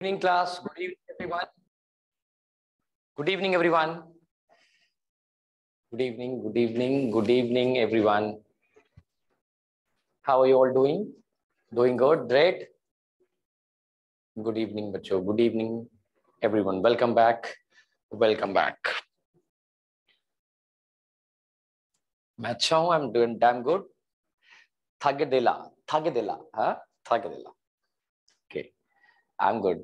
evening, class. Good evening, everyone. Good evening, everyone. Good evening, good evening, good evening, everyone. How are you all doing? Doing good? Great. Good evening, Bacho. Good evening, everyone. Welcome back. Welcome back. मैं अच्छा हूं I'm doing damn good. Thagedela. Thagedela. Huh? Thagedela. Okay. I'm good.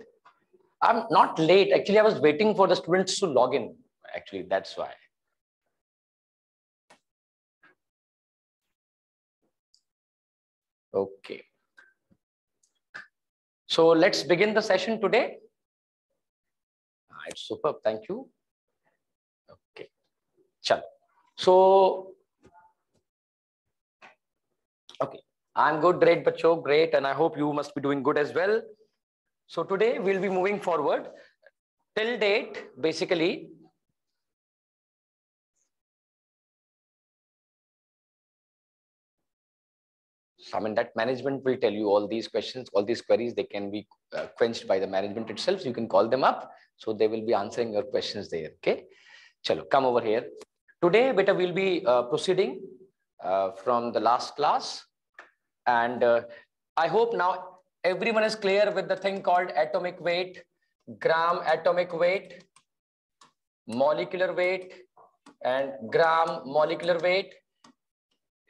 I'm not late. Actually, I was waiting for the students to log in. Actually, that's why. Okay. So let's begin the session today. Ah, it's superb. Thank you. Okay. Chal. So, okay. I'm good, great, Bacho, great. And I hope you must be doing good as well. So today we'll be moving forward. Till date, basically, I mean, that management will tell you all these questions, all these queries, they can be uh, quenched by the management itself. So you can call them up. So they will be answering your questions there. Okay. Chalo, come over here. Today, beta, we'll be uh, proceeding uh, from the last class. And uh, I hope now everyone is clear with the thing called atomic weight, gram atomic weight, molecular weight, and gram molecular weight.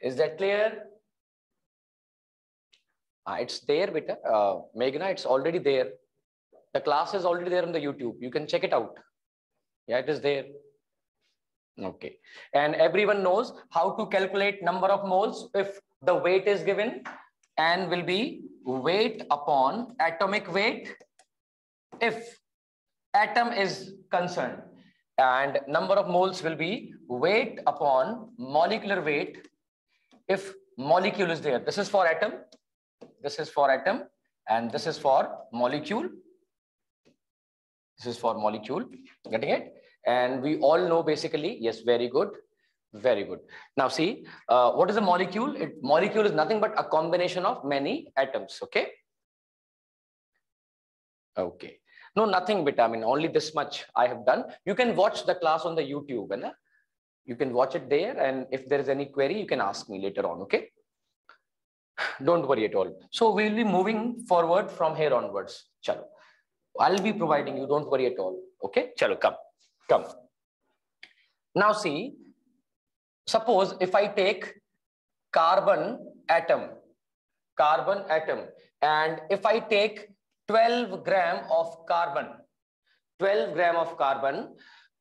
Is that clear? Uh, it's there, beta. Uh, Meghna, it's already there. The class is already there on the YouTube. You can check it out. Yeah, it is there. Okay. And everyone knows how to calculate number of moles if the weight is given and will be weight upon atomic weight if atom is concerned. And number of moles will be weight upon molecular weight if molecule is there. This is for atom. This is for atom. And this is for molecule. This is for molecule. Getting it? And we all know basically yes very good very good now see uh, what is a molecule it molecule is nothing but a combination of many atoms okay okay no nothing but i mean only this much i have done you can watch the class on the youtube and you can watch it there and if there is any query you can ask me later on okay don't worry at all. So we'll be moving forward from here onwards. Chalo. I'll be providing you, don't worry at all. Okay? Chalo, come, come. Now see, suppose if I take carbon atom, carbon atom, and if I take 12 gram of carbon, 12 gram of carbon,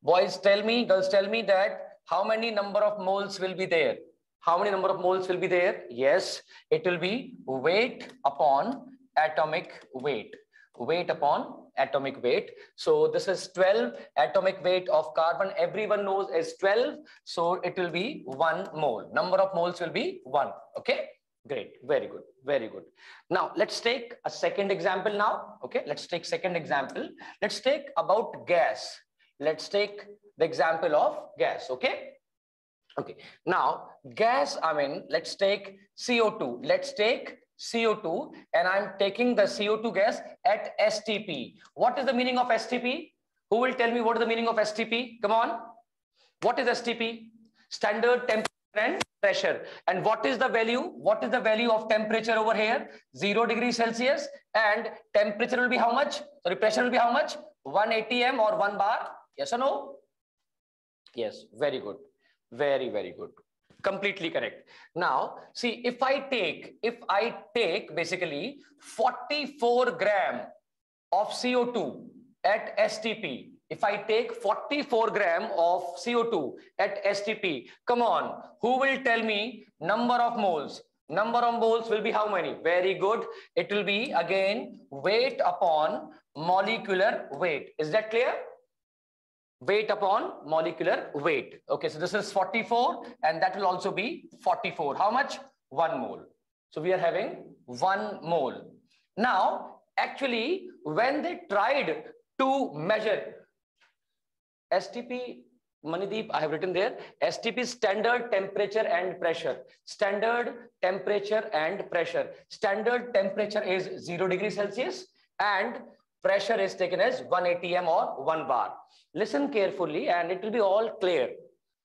boys tell me, girls tell me that how many number of moles will be there? How many number of moles will be there? Yes, it will be weight upon atomic weight. Weight upon atomic weight. So this is 12 atomic weight of carbon. Everyone knows is 12. So it will be one mole. Number of moles will be one. Okay. Great. Very good. Very good. Now let's take a second example now. Okay. Let's take second example. Let's take about gas. Let's take the example of gas. Okay. Okay, now gas, I mean, let's take CO2. Let's take CO2 and I'm taking the CO2 gas at STP. What is the meaning of STP? Who will tell me what is the meaning of STP? Come on. What is STP? Standard temperature and pressure. And what is the value? What is the value of temperature over here? Zero degree Celsius and temperature will be how much? Sorry, pressure will be how much? 1 atm or 1 bar? Yes or no? Yes, very good. Very, very good. Completely correct. Now, see, if I take, if I take basically 44 gram of CO2 at STP, if I take 44 gram of CO2 at STP, come on, who will tell me number of moles? Number of moles will be how many? Very good. It will be again weight upon molecular weight. Is that clear? Weight upon molecular weight. Okay, so this is 44 and that will also be 44. How much? One mole. So we are having one mole. Now, actually, when they tried to measure STP, Manideep, I have written there, STP standard temperature and pressure. Standard temperature and pressure. Standard temperature is 0 degree Celsius and pressure is taken as 1 atm or 1 bar. Listen carefully and it will be all clear.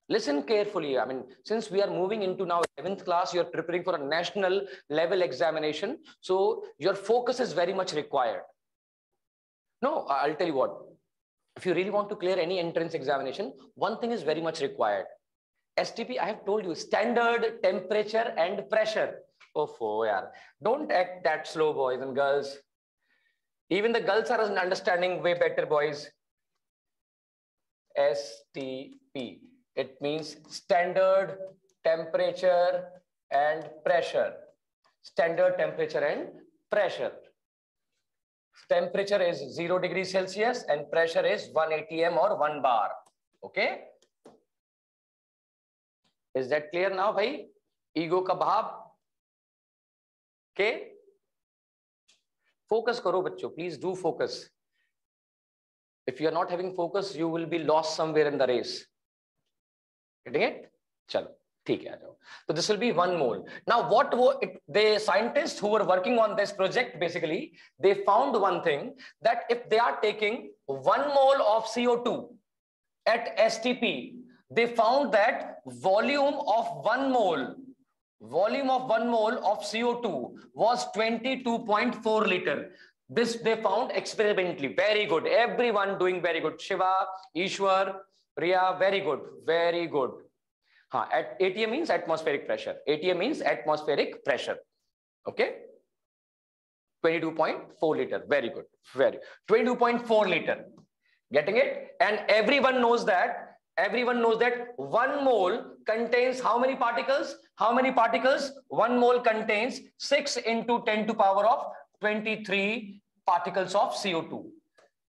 Listen carefully. I mean, since we are moving into now 11th class, you're preparing for a national level examination. So your focus is very much required. No, I'll tell you what. If you really want to clear any entrance examination, one thing is very much required. STP, I have told you, standard temperature and pressure. Oh, oh yeah. Don't act that slow, boys and girls. Even the girls are understanding way better, boys. STP. It means standard temperature and pressure. Standard temperature and pressure. Temperature is 0 degrees Celsius and pressure is 1 atm or 1 bar. Okay. Is that clear now, bhai? Ego ka bhav. Okay. Focus करो बच्चों please do focus if you are not having focus you will be loss somewhere in the race getting it चलो, ठीक है तो this will be one mole now what वो they scientist who were working on this project basically they found one thing that if they are taking one mole of CO2 at STP they found that volume of one mole volume of one mole of co2 was 22.4 liter this they found experimentally very good everyone doing very good shiva ishwar Ria, very good, very good. Huh, at ATM means atmospheric pressure. ATM means atmospheric pressure. Okay. 22.4 liter. Very good. Very 22.4 liter. Getting it? And everyone knows that. Everyone knows that one mole contains how many particles? How many particles? One mole contains 6 into 10 to power of 23 particles of CO2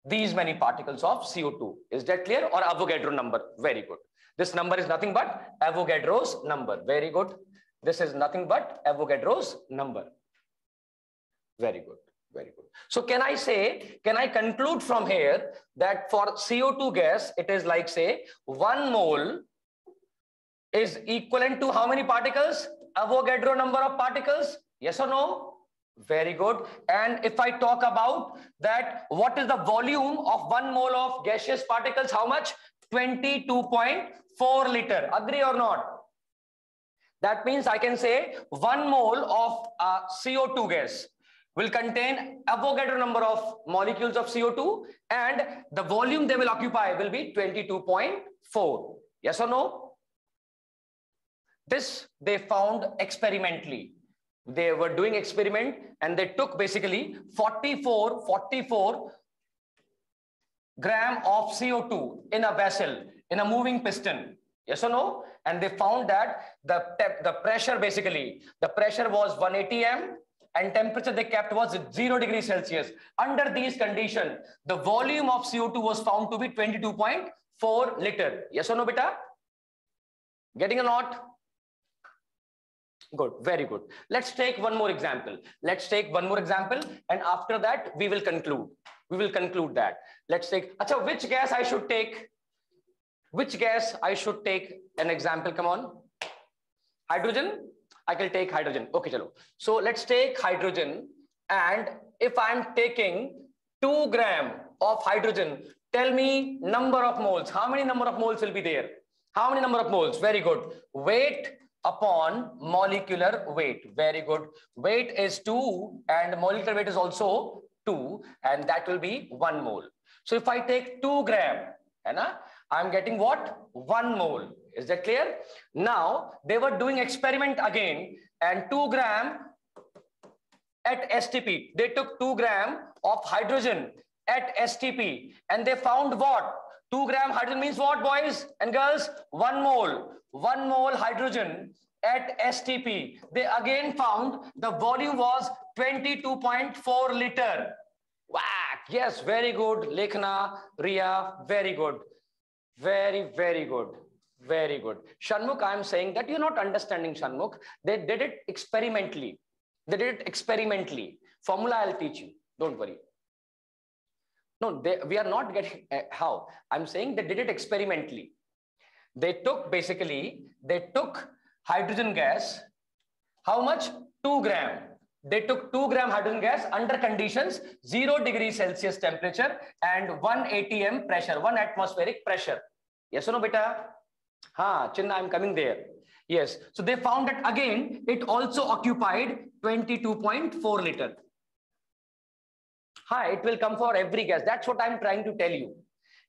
these many particles of CO2. Is that clear? Or Avogadro number? Very good. This number is nothing but Avogadro's number. Very good. This is nothing but Avogadro's number. Very good. Very good. So can I say, can I conclude from here that for CO2 gas, it is like say one mole is equivalent to how many particles? Avogadro number of particles? Yes or no? Very good. And if I talk about that, what is the volume of one mole of gaseous particles? How much? 22.4 liter. Agree or not? That means I can say one mole of uh, CO2 gas will contain Avogadro number of molecules of CO2 and the volume they will occupy will be 22.4. Yes or no? This they found experimentally. They were doing experiment and they took basically 44 44 gram of co2 in a vessel in a moving piston. Yes or no? And they found that the the pressure basically the pressure was 1 atm and temperature they kept was 0 degrees celsius. Under these conditions the volume of co2 was found to be 22.4 liter. Yes or no beta? Getting a lot Good, very good. Let's take one more example. Let's take one more example. And after that, we will conclude. We will conclude that. Let's take, acha, which gas I should take? Which gas I should take an example? Come on. Hydrogen? I can take hydrogen. Okay, chalo. So let's take hydrogen. And if I'm taking two gram of hydrogen, tell me number of moles. How many number of moles will be there? How many number of moles? Very good. Weight upon molecular weight. Very good. Weight is 2 and molecular weight is also 2 and that will be 1 mole. So if I take 2 gram, Anna, I'm getting what? 1 mole. Is that clear? Now they were doing experiment again and 2 gram at STP. They took 2 gram of hydrogen at STP and they found what? 2 gram hydrogen means what boys and girls? 1 mole one mole hydrogen at STP. They again found the volume was 22.4 liter. Whack! Yes, very good. Lekhna, Ria, very good. Very, very good. Very good. Shanmukh, I am saying that you're not understanding Shanmukh. They did it experimentally. They did it experimentally. Formula I'll teach you. Don't worry. No, they, we are not getting uh, how. I'm saying they did it experimentally they took basically, they took hydrogen gas, how much? 2 gram. they took 2 gram hydrogen gas under conditions 0 degree Celsius temperature and 1 atm pressure, 1 atmospheric pressure. Yes or no, beta? Ha, Chinna, I'm coming there. Yes. So they found that again, it also occupied 22.4 liter. Hi, it will come for every gas. That's what I'm trying to tell you.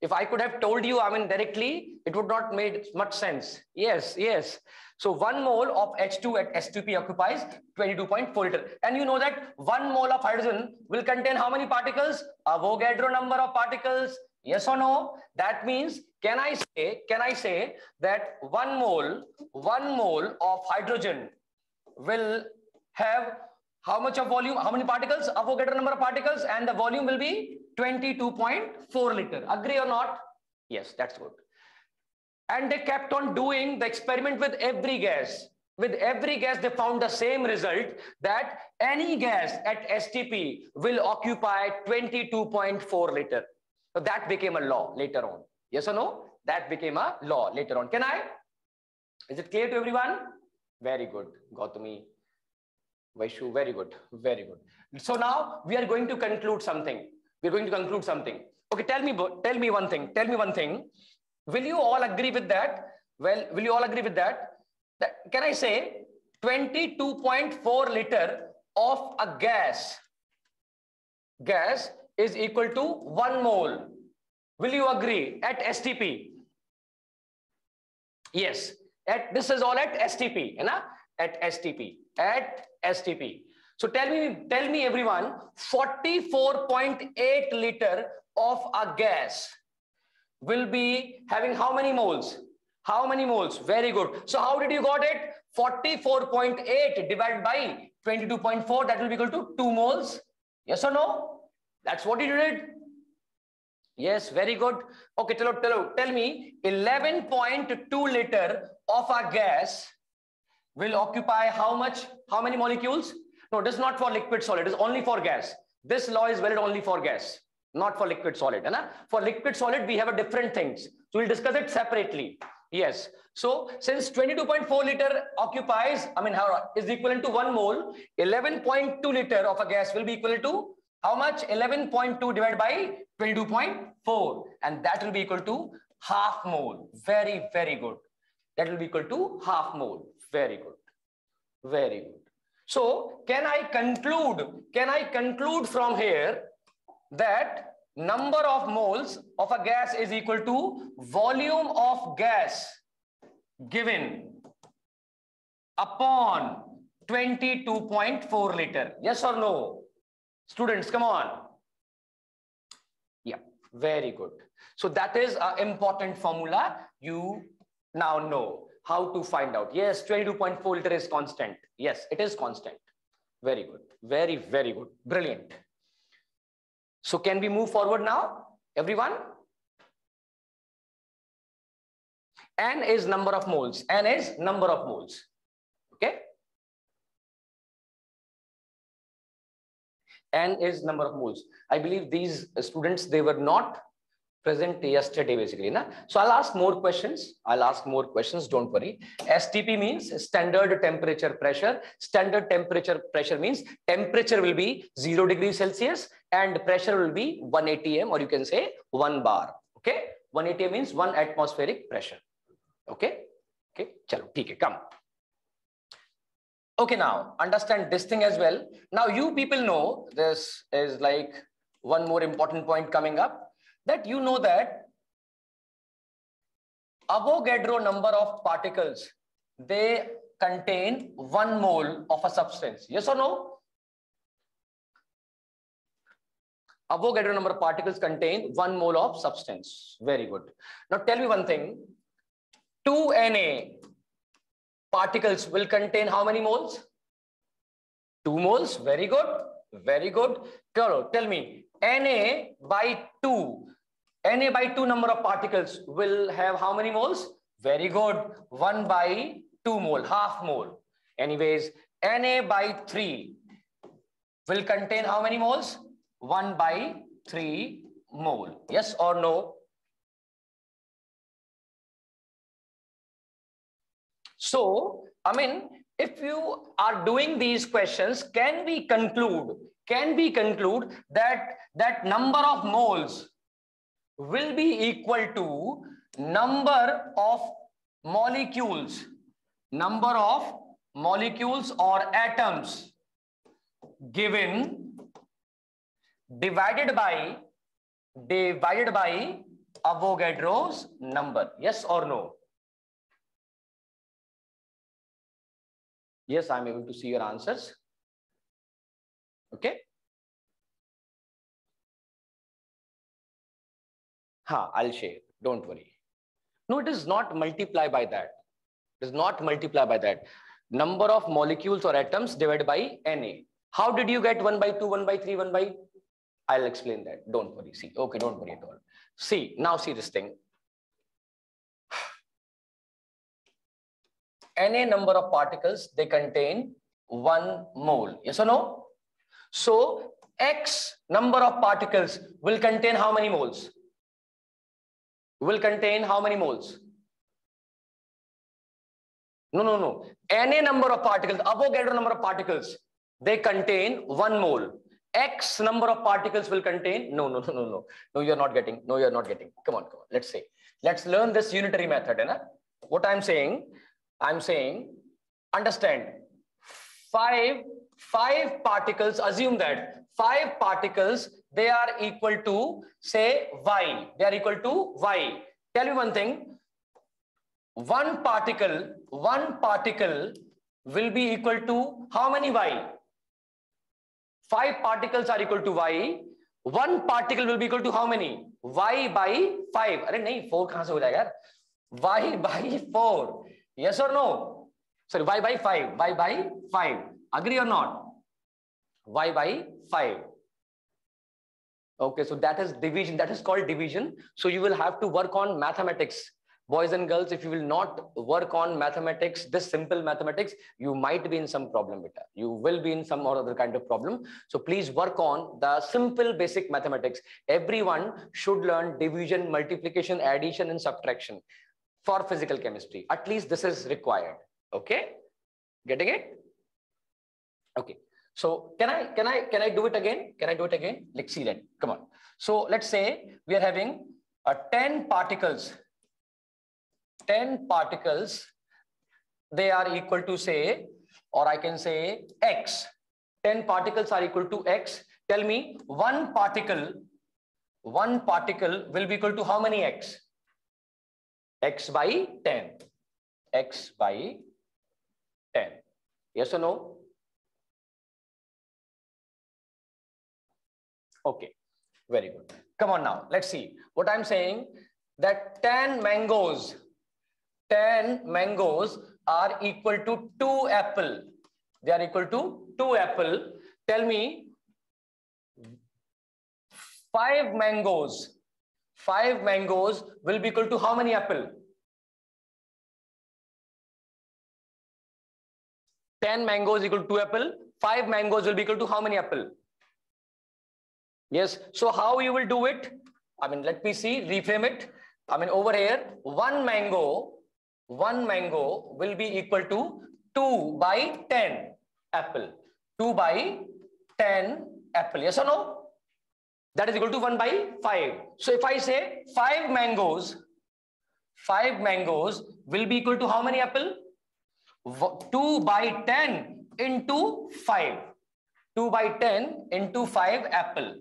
If I could have told you, I mean, directly, it would not made much sense. Yes, yes. So one mole of H2 at STP occupies 22.4 liter. And you know that one mole of hydrogen will contain how many particles? Avogadro number of particles. Yes or no? That means, can I say, can I say that one mole, one mole of hydrogen will have how much of volume, how many particles? Avogadro number of particles and the volume will be 22.4 liter. Agree or not? Yes, that's good. And they kept on doing the experiment with every gas. With every gas, they found the same result that any gas at STP will occupy 22.4 liter. So that became a law later on. Yes or no? That became a law later on. Can I? Is it clear to everyone? Very good. Gautami. Vaishu, very good. Very good. So now we are going to conclude something. We're going to conclude something. Okay, tell me, tell me one thing. Tell me one thing. Will you all agree with that? Well, will you all agree with that? that can I say 22.4 liter of a gas, gas is equal to one mole. Will you agree at STP? Yes, at this is all at STP, you know? at STP, at STP. So tell me, tell me everyone, 44.8 liter of a gas will be having how many moles? How many moles? Very good. So how did you got it? 44.8 divided by 22.4, that will be equal to 2 moles. Yes or no? That's what you did. Yes, very good. Okay, tell, tell, tell me 11.2 liter of a gas will occupy how much, how many molecules? No, this is not for liquid solid, it is only for gas. This law is valid only for gas not for liquid solid. Right? For liquid solid, we have a different things. So we'll discuss it separately. Yes. So since 22.4 liter occupies, I mean, how is equivalent to one mole, 11.2 liter of a gas will be equal to how much? 11.2 divided by 22.4. And that will be equal to half mole. Very, very good. That will be equal to half mole. Very good. Very good. So can I conclude? Can I conclude from here that number of moles of a gas is equal to volume of gas given upon 22.4 liter. Yes or no? Students, come on. Yeah, very good. So that is an important formula. You now know how to find out. Yes, 22.4 liter is constant. Yes, it is constant. Very good. Very, very good. Brilliant. So can we move forward now, everyone? N is number of moles. N is number of moles. Okay. N is number of moles. I believe these students, they were not present yesterday basically. Na? So I'll ask more questions. I'll ask more questions. Don't worry. STP means standard temperature pressure. Standard temperature pressure means temperature will be zero degrees Celsius and pressure will be 1 atm or you can say 1 bar. Okay. 1 atm means one atmospheric pressure. Okay. Okay. Chalo, okay, come. Okay, now understand this thing as well. Now you people know this is like one more important point coming up that you know that Avogadro number of particles, they contain one mole of a substance. Yes or no? Avogadro number of particles contain one mole of substance. Very good. Now tell me one thing. 2Na particles will contain how many moles? Two moles. Very good. Very good. Tell, tell me. Na by 2 Na by 2 number of particles will have how many moles? Very good. 1 by 2 mole, half mole. Anyways, Na by 3 will contain how many moles? 1 by 3 mole. Yes or no? So, I mean, if you are doing these questions, can we conclude, can we conclude that that number of moles will be equal to number of molecules, number of molecules or atoms given divided by divided by Avogadro's number. Yes or no? Yes, I'm able to see your answers. Okay. Ha, I'll share. Don't worry. No, it is not multiply by that. It is not multiply by that. Number of molecules or atoms divided by Na. How did you get 1 by 2, 1 by 3, 1 by? I'll explain that. Don't worry. See, okay, don't worry at all. See, now see this thing. Na number of particles, they contain one mole. Yes or no? So, X number of particles will contain how many moles? Will contain how many moles? No, no, no. Any number of particles, Avogadro number of particles, they contain one mole. X number of particles will contain, no, no, no, no, no. No, you're not getting, no, you're not getting. Come on, come on. Let's say, let's learn this unitary method. Eh, right? What I'm saying, I'm saying, understand, five, five particles, assume that five particles, they are equal to, say, Y. They are equal to Y. Tell me one thing, one particle, one particle will be equal to how many Y? Five particles are equal to Y. One particle will be equal to how many? Y by five. अरे नहीं four कहाँ से हो जाएगा यार? Y by four. Yes or no? Sorry, y by 5. y by 5. Agree or not? y by 5. Okay, so that is division. That is called division. So you will have to work on mathematics. Boys and girls, if you will not work on mathematics, this simple mathematics, you might be in some problem with that. You will be in some or other kind of problem. So please work on the simple basic mathematics. Everyone should learn division, multiplication, addition, and subtraction for physical chemistry. At least this is required. Okay, getting it? Okay. So can I can I can I do it again? Can I do it again? Let's see that. Come on. So let's say we are having a uh, 10 particles. 10 particles. They are equal to say, or I can say x. 10 particles are equal to x. Tell me one particle, one particle will be equal to how many x? x by 10 x by 10 yes or no okay very good come on now let's see what i'm saying that 10 mangoes 10 mangoes are equal to 2 apple they are equal to 2 apple tell me 5 mangoes 5 mangoes will be equal to how many apple? 10 mangoes equal to 2 apple. 5 mangoes will be equal to how many apple? Yes. So how you will do it? I mean, let me see, reframe it. I mean, over here, one mango, one mango will be equal to 2 by 10 apple. 2 by 10 apple. Yes or no? that is equal to 1 by 5. So if I say 5 mangoes, 5 mangoes will be equal to how many apple? 2 by 10 into 5. 2 by 10 into 5 apple.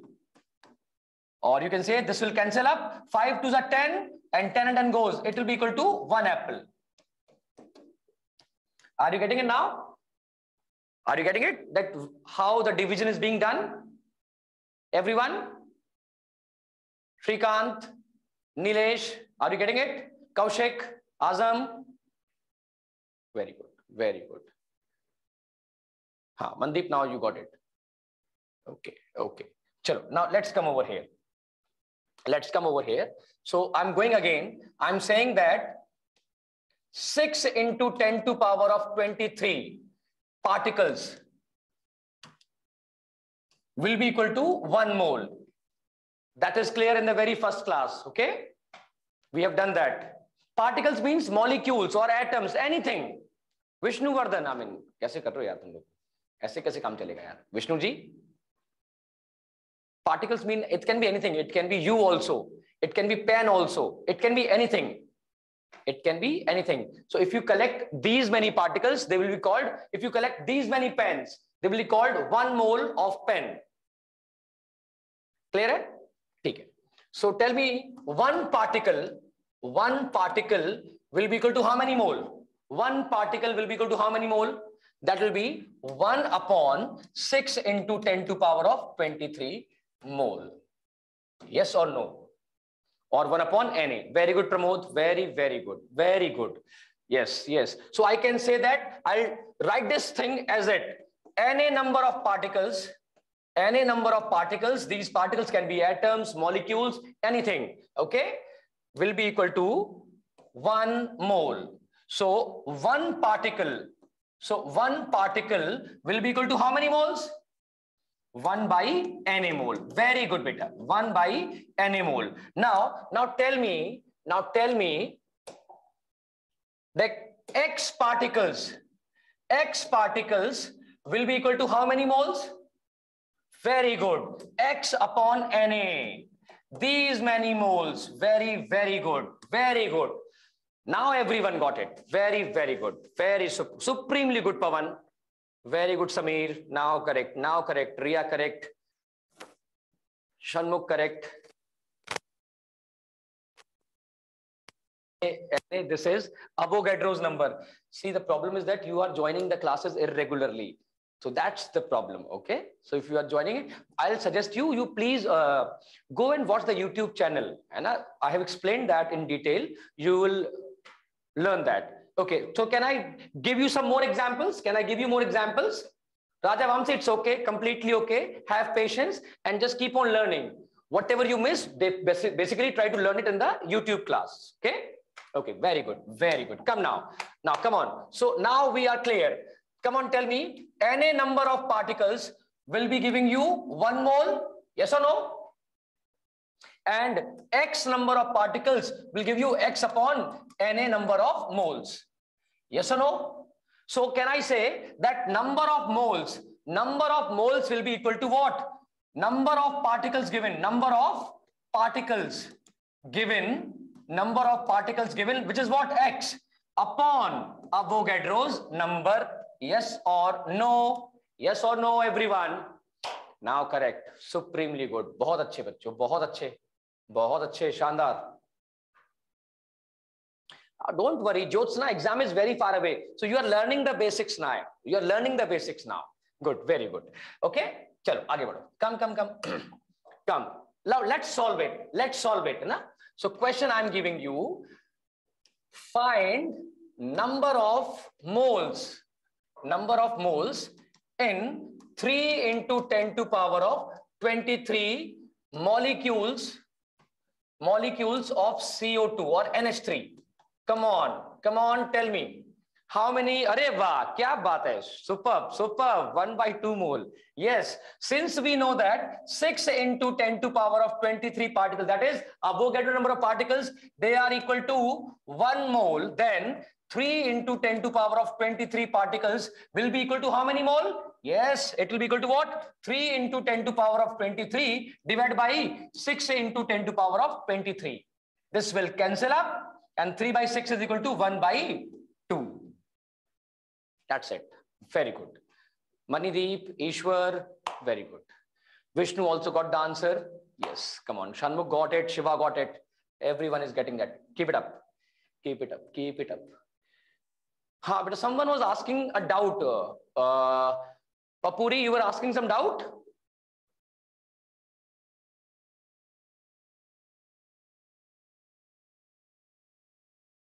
Or you can say this will cancel up. 5 to the 10 and 10 and 10 goes. It will be equal to 1 apple. Are you getting it now? Are you getting it? That how the division is being done? Everyone? Shrikant, Nilesh, are you getting it? Kaushik, Azam. Very good, very good. Ha, Mandeep, now you got it. Okay, okay. Chalo, now let's come over here. Let's come over here. So I'm going again. I'm saying that 6 into 10 to power of 23 particles will be equal to 1 mole. That is clear in the very first class, okay? We have done that. Particles means molecules or atoms, anything. Vishnuvardhana I mean कैसे कर रहे हो यार तुम लोग ऐसे कैसे काम चलेगा यार Vishnu ji particles mean it can be anything. It can be you also. It can be pen also. It can be anything. It can be anything. So if you collect these many particles they will be called if you collect these many pens they will be called one mole of pen. Clear? theek hai so tell me one particle one particle will be equal to how many mole? One particle will be equal to how many mole? That will be 1 upon 6 into 10 to power of 23 mole. Yes or no? Or 1 upon Na. Very good, Pramod. Very, very good. Very good. Yes, yes. So I can say that I'll write this thing as it. Na number of particles, Na number of particles, these particles can be atoms, molecules, anything, okay, will be equal to 1 mole. So one particle, so one particle will be equal to how many moles? 1 by Na mole. Very good, beta. 1 by Na mole. Now, now tell me, now tell me that X particles, X particles will be equal to how many moles? Very good. X upon Na. These many moles. Very, very good. Very good. Now everyone got it. Very, very good. Very supremely good, Pavan. Very good, Samir. Now correct. Now correct. Ria correct. Shanmukh correct. This is Avogadro's number. See, the problem is that you are joining the classes irregularly. So that's the problem. Okay. So if you are joining it, I'll suggest you, you please uh, go and watch the YouTube channel. And I, I have explained that in detail. You will learn that. Okay, so can I give you some more examples? Can I give you more examples? Raja Vamsi, it's okay, completely okay. Have patience and just keep on learning. Whatever you miss, they basically try to learn it in the YouTube class. Okay? Okay, very good, very good. Come now. Now, come on. So now we are clear. Come on, tell me, any number of particles will be giving you one mole? Yes or no? and x number of particles will give you x upon Na number of moles. Yes or no? So can I say that number of moles, number of moles will be equal to what? Number of particles given, number of particles given, number of particles given, which is what? X upon Avogadro's number. Yes or no? Yes or no, everyone? Now correct. Supremely good. बहुत अच्छे बच्चों बहुत अच्छे बहुत अच्छे, शानदार। Don't worry Jyotsna exam is very far away so you are learning the basics now you are learning the basics now good very good okay चलो, आगे बढ़ो। Come come come come love let's solve it let's solve it ना? So question I am giving you find number of moles number of moles in three into ten to power of twenty three molecules molecules of CO2 or NH3. Come on, come on, tell me. How many? Are wow, kya baat hai? Superb, superb. 1 by 2 mole. Yes, since we know that 6 into 10 to power of 23 particles, that is Avogadro number of particles, they are equal to 1 mole. Then 3 into 10 to power of 23 particles will be equal to how many mole? Yes, it will be equal to what? 3 into 10 to power of 23 divided by 6 into 10 to power of 23. This will cancel up and 3 by 6 is equal to 1 by 2. That's it. Very good. Manideep, Ishwar, very good. Vishnu also got the answer. Yes, come on. Shanmukh got it. Shiva got it. Everyone is getting that. Keep it up. Keep it up. Keep it up. Ha, but someone was asking a doubt. Uh, Papuri, you were asking some doubt?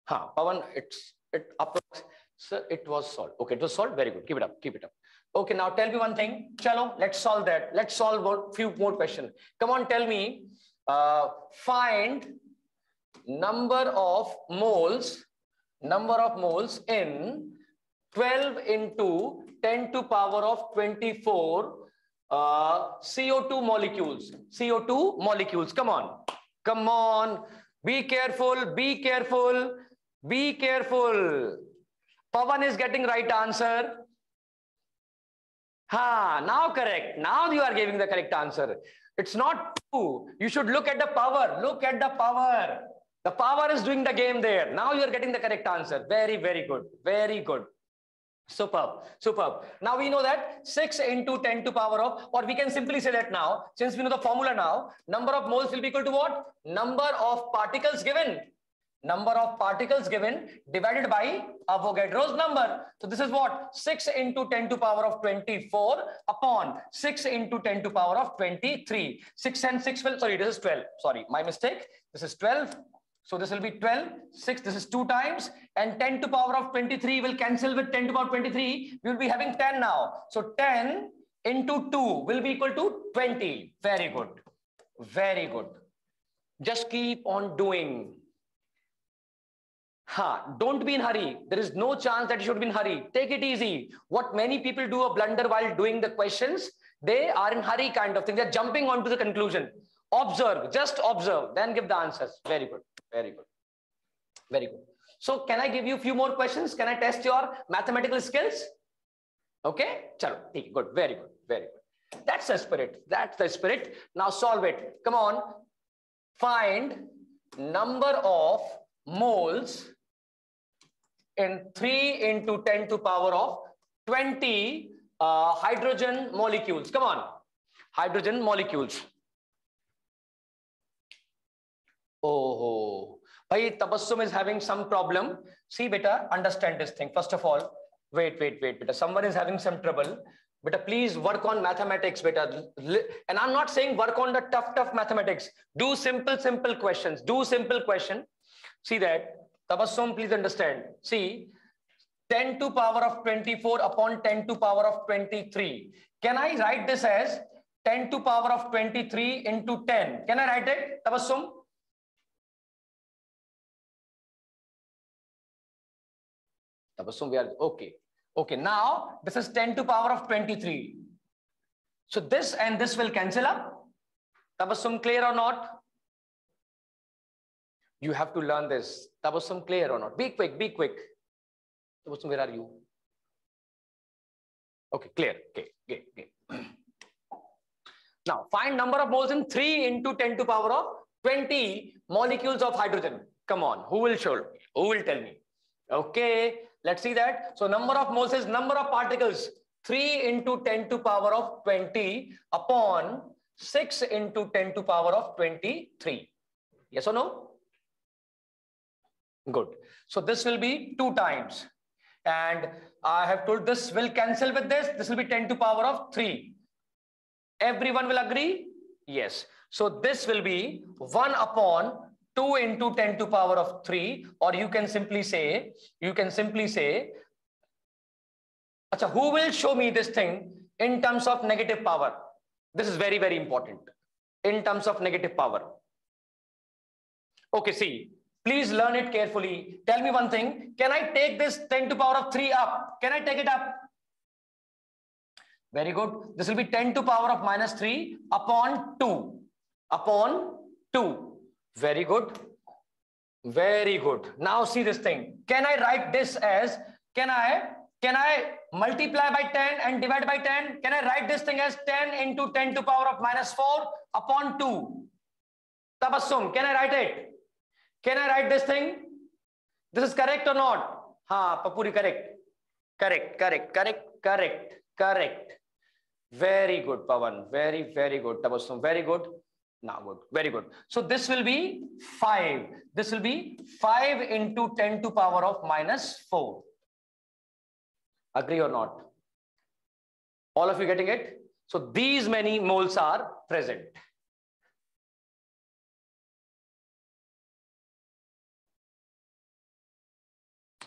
Huh, Pavan, it's it approx. So it was solved. Okay, it was solved. Very good. Keep it up. Keep it up. Okay, now tell me one thing. Chalo, let's solve that. Let's solve a few more questions. Come on, tell me. Uh, find number of moles, number of moles in 12 into 10 to power of 24 uh, CO2 molecules. CO2 molecules. Come on. Come on. Be careful. Be careful. Be careful. Pavan is getting right answer. Ha, now correct. Now you are giving the correct answer. It's not two. You should look at the power. Look at the power. The power is doing the game there. Now you are getting the correct answer. Very, very good. Very good. Superb, superb. Now we know that 6 into 10 to power of, or we can simply say that now, since we know the formula now, number of moles will be equal to what? Number of particles given. Number of particles given divided by Avogadro's number. So this is what? 6 into 10 to power of 24 upon 6 into 10 to power of 23. 6 and 6 will, sorry, this is 12. Sorry, my mistake. This is 12 so this will be 12, 6, this is 2 times and 10 to power of 23 will cancel with 10 to power 23. We will be having 10 now. So 10 into 2 will be equal to 20. Very good. Very good. Just keep on doing. Ha, don't be in hurry. There is no chance that you should be in hurry. Take it easy. What many people do a blunder while doing the questions, they are in hurry kind of thing. They're jumping onto the conclusion. Observe, just observe, then give the answers. Very good. Very good. Very good. So can I give you a few more questions? Can I test your mathematical skills? Okay. Chalo. Good. Very good. Very good. That's the spirit. That's the spirit. Now solve it. Come on. Find number of moles in 3 into 10 to power of 20 uh, hydrogen molecules. Come on. Hydrogen molecules. Oh, Bhai, Tabassum is having some problem. See, beta, understand this thing. First of all, wait, wait, wait, beta. Someone is having some trouble. Beta, please work on mathematics, beta. And I'm not saying work on the tough, tough mathematics. Do simple, simple questions. Do simple question. See that. Tabassum, please understand. See, 10 to power of 24 upon 10 to power of 23. Can I write this as 10 to power of 23 into 10? Can I write it, Tabassum? Tabassum, we are okay. Okay, now this is 10 to power of 23. So this and this will cancel up. Tabassum clear or not? You have to learn this. Tabassum clear or not? Be quick, be quick. Tabassum, where are you? Okay, clear. Okay, okay, okay. now find number of moles in 3 into 10 to power of 20 molecules of hydrogen. Come on, who will show? Who will tell me? Okay, Let's see that. So number of moles is number of particles. 3 into 10 to power of 20 upon 6 into 10 to power of 23. Yes or no? Good. So this will be 2 times. And I have told this will cancel with this. This will be 10 to power of 3. Everyone will agree? Yes. So this will be 1 upon 2 into 10 to power of 3 or you can simply say you can simply say Achha, who will show me this thing in terms of negative power? This is very very important. In terms of negative power. Okay see please learn it carefully. Tell me one thing. Can i take this 10 to power of 3 up? Can i take it up? Very good. This will be 10 to power of minus 3 upon 2 upon 2 very good. Very good. Now see this thing. Can I write this as, can I, can I multiply by 10 and divide by 10? Can I write this thing as 10 into 10 to power of minus 4 upon 2? Tabassum, can I write it? Can I write this thing? This is correct or not? Ha, Papuri, correct. Correct, correct, correct, correct, correct. Very good, Pavan. Very, very good. Tabassum, very good. Now good, very good. So this will be 5. This will be 5 into 10 to power of minus 4. Agree or not? All of you getting it? So these many moles are present.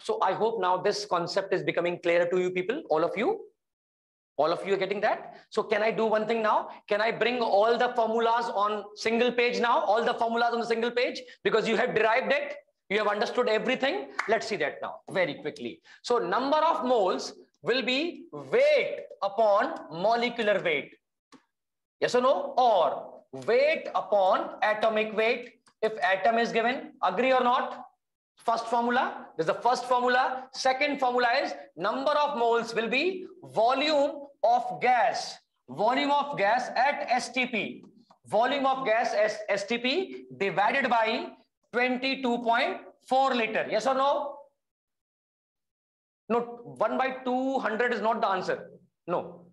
So I hope now this concept is becoming clearer to you people, all of you. All of you are getting that? So can I do one thing now? Can I bring all the formulas on single page now? All the formulas on the single page because you have derived it. You have understood everything. Let's see that now very quickly. So number of moles will be weight upon molecular weight. Yes or no? Or weight upon atomic weight. If atom is given, agree or not? First formula, there's the first formula. Second formula is number of moles will be volume of gas. Volume of gas at STP. Volume of gas as STP divided by 22.4 liter. Yes or no? No, 1 by 200 is not the answer. No.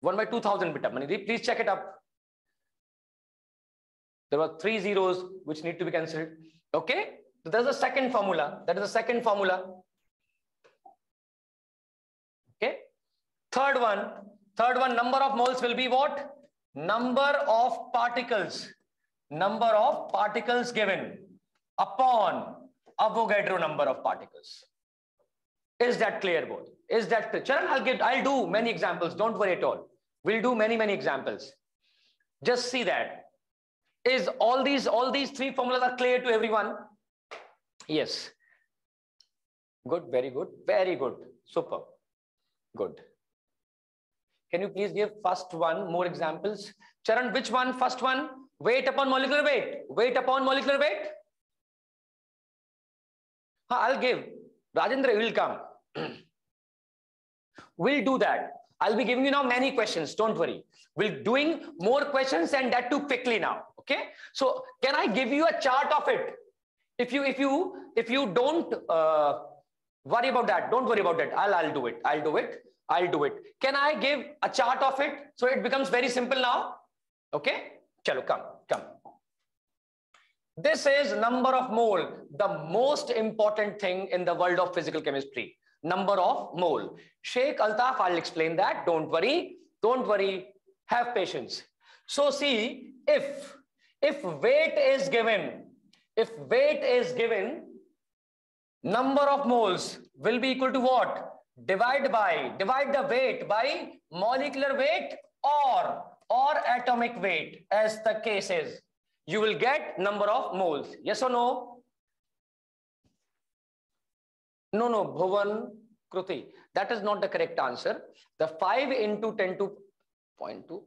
1 by 2000 beta. Manidhi, please check it up. There were three zeros which need to be cancelled. Okay. So there's a second formula. That is the second formula. Okay. Third one. Third one, number of moles will be what? Number of particles. Number of particles given upon Avogadro number of particles. Is that clear, both? Is that clear? I'll get, I'll do many examples. Don't worry at all. We'll do many, many examples. Just see that. Is all these, all these three formulas are clear to everyone? Yes. Good, very good, very good. Super. Good. Can you please give first one more examples? Charan, which one? First one? Weight upon molecular weight. Weight upon molecular weight. I'll give. Rajendra will come. we'll do that. I'll be giving you now many questions. Don't worry. We're doing more questions and that too quickly now. Okay. So can I give you a chart of it? If you if you if you don't uh, worry about that, don't worry about that. I'll I'll do it. I'll do it. I'll do it. Can I give a chart of it so it becomes very simple now? Okay. Chalo, come, come. This is number of mole, the most important thing in the world of physical chemistry. Number of mole. Sheikh Altaf, I'll explain that. Don't worry. Don't worry. Have patience. So see, if, if weight is given, if weight is given, number of moles will be equal to what? Divide by, divide the weight by molecular weight or, or atomic weight as the case is you will get number of moles. Yes or no? No, no, Bhuvan, Kruti. That is not the correct answer. The 5 into 10 to 0.2.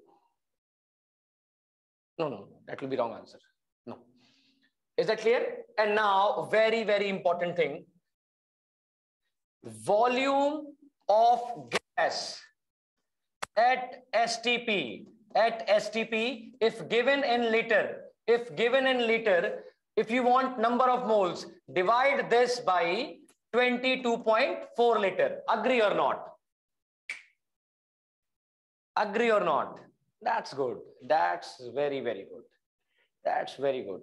No, no, that will be wrong answer. No. Is that clear? And now, very, very important thing. Volume of gas at STP, at STP, if given in liter, if given in liter, if you want number of moles, divide this by 22.4 liter. Agree or not? Agree or not? That's good. That's very, very good. That's very good.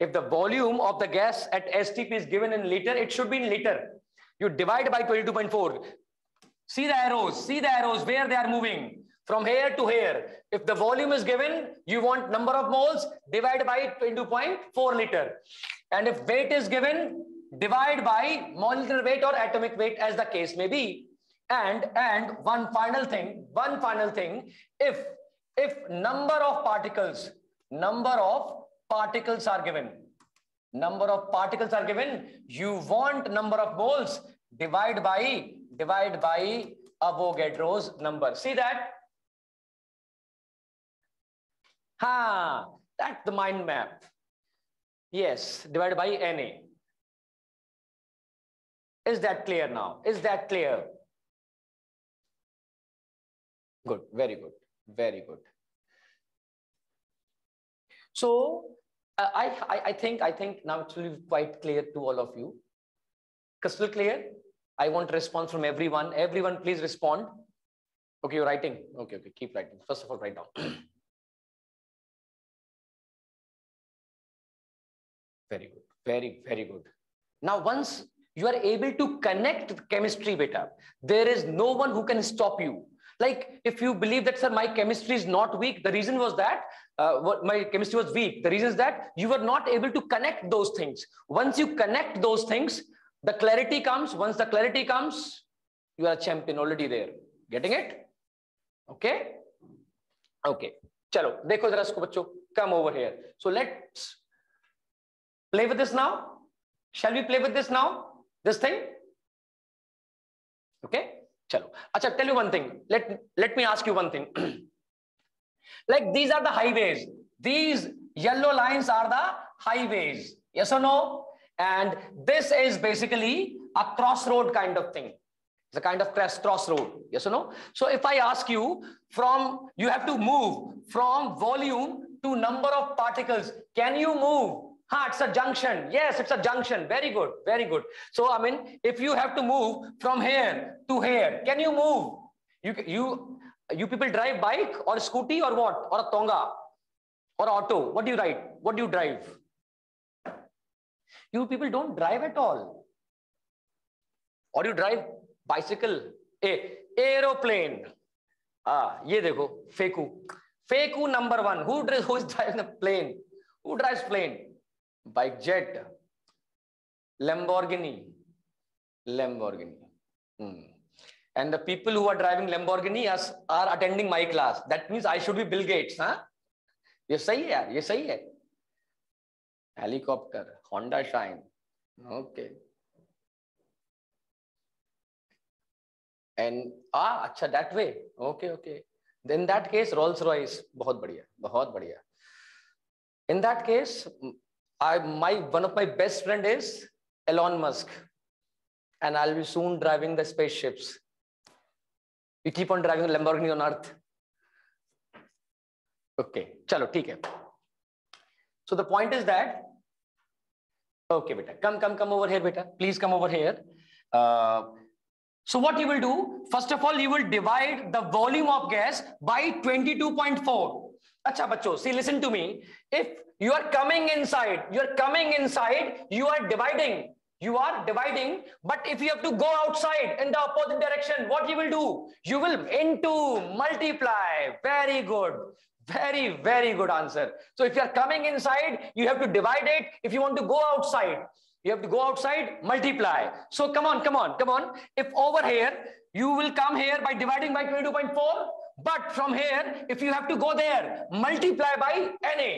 If the volume of the gas at STP is given in liter, it should be in liter. You divide by 22.4. See the arrows. See the arrows where they are moving from here to here. If the volume is given, you want number of moles, divide by 22.4 liter. And if weight is given, divide by molecular weight or atomic weight as the case may be. And, and one final thing, one final thing, if, if number of particles, number of particles are given, number of particles are given, you want number of moles, divide by, divide by Avogadro's number. See that? Ha, that's the mind map. Yes, divided by Na. Is that clear now? Is that clear? Good, very good, very good. So uh, I, I, I think I think now it will be quite clear to all of you. Crystal clear? I want response from everyone. Everyone, please respond. Okay, you're writing. Okay, okay, keep writing. First of all, write down. Very good. Very, very good. Now, once you are able to connect chemistry beta, there is no one who can stop you. Like if you believe that, sir, my chemistry is not weak, the reason was that uh, my chemistry was weak. The reason is that you were not able to connect those things. Once you connect those things, the clarity comes. Once the clarity comes, you are a champion already there. Getting it? Okay? Okay. Chalo, dekho zara isko bachcho. Come over here. So let's play with this now? Shall we play with this now? This thing? Okay? Chalo. Acha, tell you one thing. Let, let me ask you one thing. like these are the highways. These yellow lines are the highways. Yes or no? And this is basically a crossroad kind of thing. It's a kind of cross crossroad. Yes or no? So if I ask you from, you have to move from volume to number of particles. Can you move? Ha, it's a junction. Yes, it's a junction. Very good. Very good. So, I mean, if you have to move from here to here, can you move? You, you, you people drive bike or scooty or what? Or a tonga or auto. What do you ride? What do you drive? You people don't drive at all. Or you drive bicycle, a aeroplane. Ah, ye dekho, Feku. Feku number one. Who, drives, who is driving the plane? Who drives plane? Bike jet. Lamborghini. Lamborghini. Hmm. And the people who are driving Lamborghini are, are attending my class. That means I should be Bill Gates. Huh? ये सही है यार ये सही है helicopter Honda Shine okay and ah अच्छा that way okay okay in that case rolls royce bahut badhiya bahut badhiya in that case i my one of my best friend is elon musk and i'll be soon driving the spaceships you keep on driving lamborghini on earth okay chalo theek hai so the point is that okay beta come come come over here beta please come over here uh, so what you will do, first of all, you will divide the volume of gas by 22.4. Acha bacho, see, listen to me. If you are coming inside, you are coming inside, you are dividing. You are dividing, but if you have to go outside in the opposite direction, what you will do? You will into multiply. Very good. Very, very good answer. So if you are coming inside, you have to divide it. If you want to go outside, you have to go outside, multiply. So come on, come on, come on. If over here, you will come here by dividing by 22.4. But from here, if you have to go there, multiply by NA.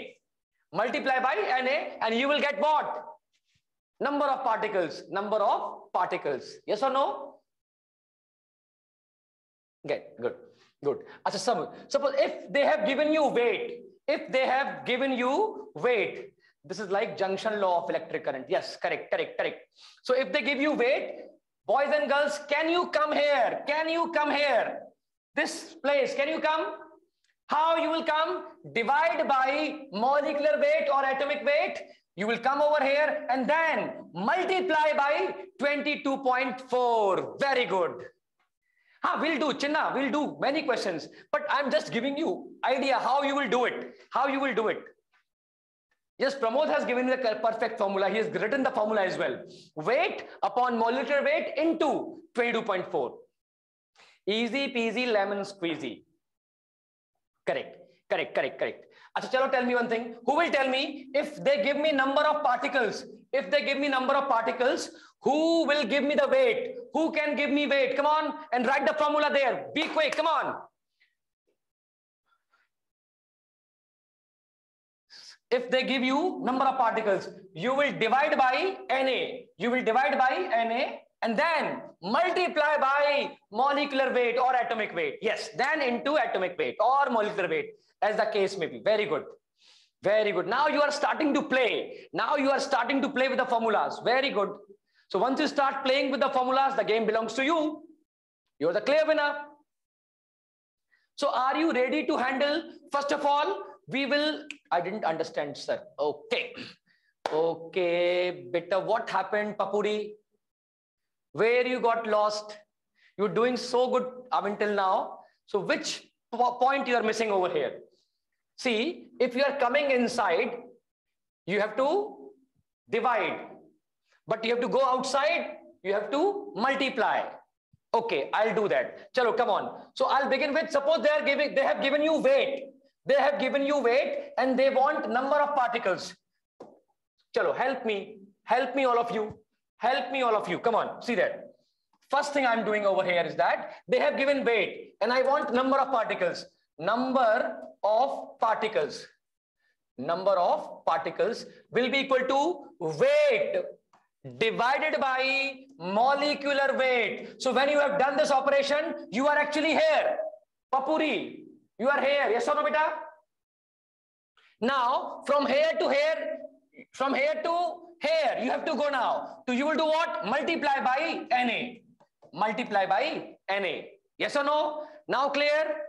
Multiply by NA and you will get what? Number of particles. Number of particles. Yes or no? Get good. Good. Achha, suppose if they have given you weight, if they have given you weight, this is like junction law of electric current. Yes, correct, correct, correct. So if they give you weight, boys and girls, can you come here? Can you come here? This place, can you come? How you will come? Divide by molecular weight or atomic weight. You will come over here and then multiply by 22.4. Very good. Ah, we'll do, Chinna, we'll do many questions. But I'm just giving you idea how you will do it. How you will do it. Yes, Pramod has given the perfect formula. He has written the formula as well. Weight upon molecular weight into 22.4. Easy peasy lemon squeezy. Correct, correct, correct, correct. Achha, chalo, tell me one thing. Who will tell me if they give me number of particles? If they give me number of particles, who will give me the weight? Who can give me weight? Come on and write the formula there. Be quick. Come on. if they give you number of particles, you will divide by Na. You will divide by Na and then multiply by molecular weight or atomic weight. Yes, then into atomic weight or molecular weight as the case may be. Very good. Very good. Now you are starting to play. Now you are starting to play with the formulas. Very good. So once you start playing with the formulas, the game belongs to you. You're the clear winner. So are you ready to handle, first of all, we will i didn't understand sir okay okay beta what happened papuri where you got lost you're doing so good up until now so which point you are missing over here see if you are coming inside you have to divide but you have to go outside you have to multiply okay i'll do that chalo come on so i'll begin with suppose they are giving they have given you weight they have given you weight and they want number of particles. Chalo, help me. Help me, all of you. Help me, all of you. Come on, see that. First thing I'm doing over here is that they have given weight and I want number of particles. Number of particles. Number of particles will be equal to weight divided by molecular weight. So when you have done this operation, you are actually here. Papuri, you are here. Yes or no, beta? Now, from here to here, From here to here, you have to go now. So you will do what? Multiply by Na. Multiply by Na. Yes or no? Now clear?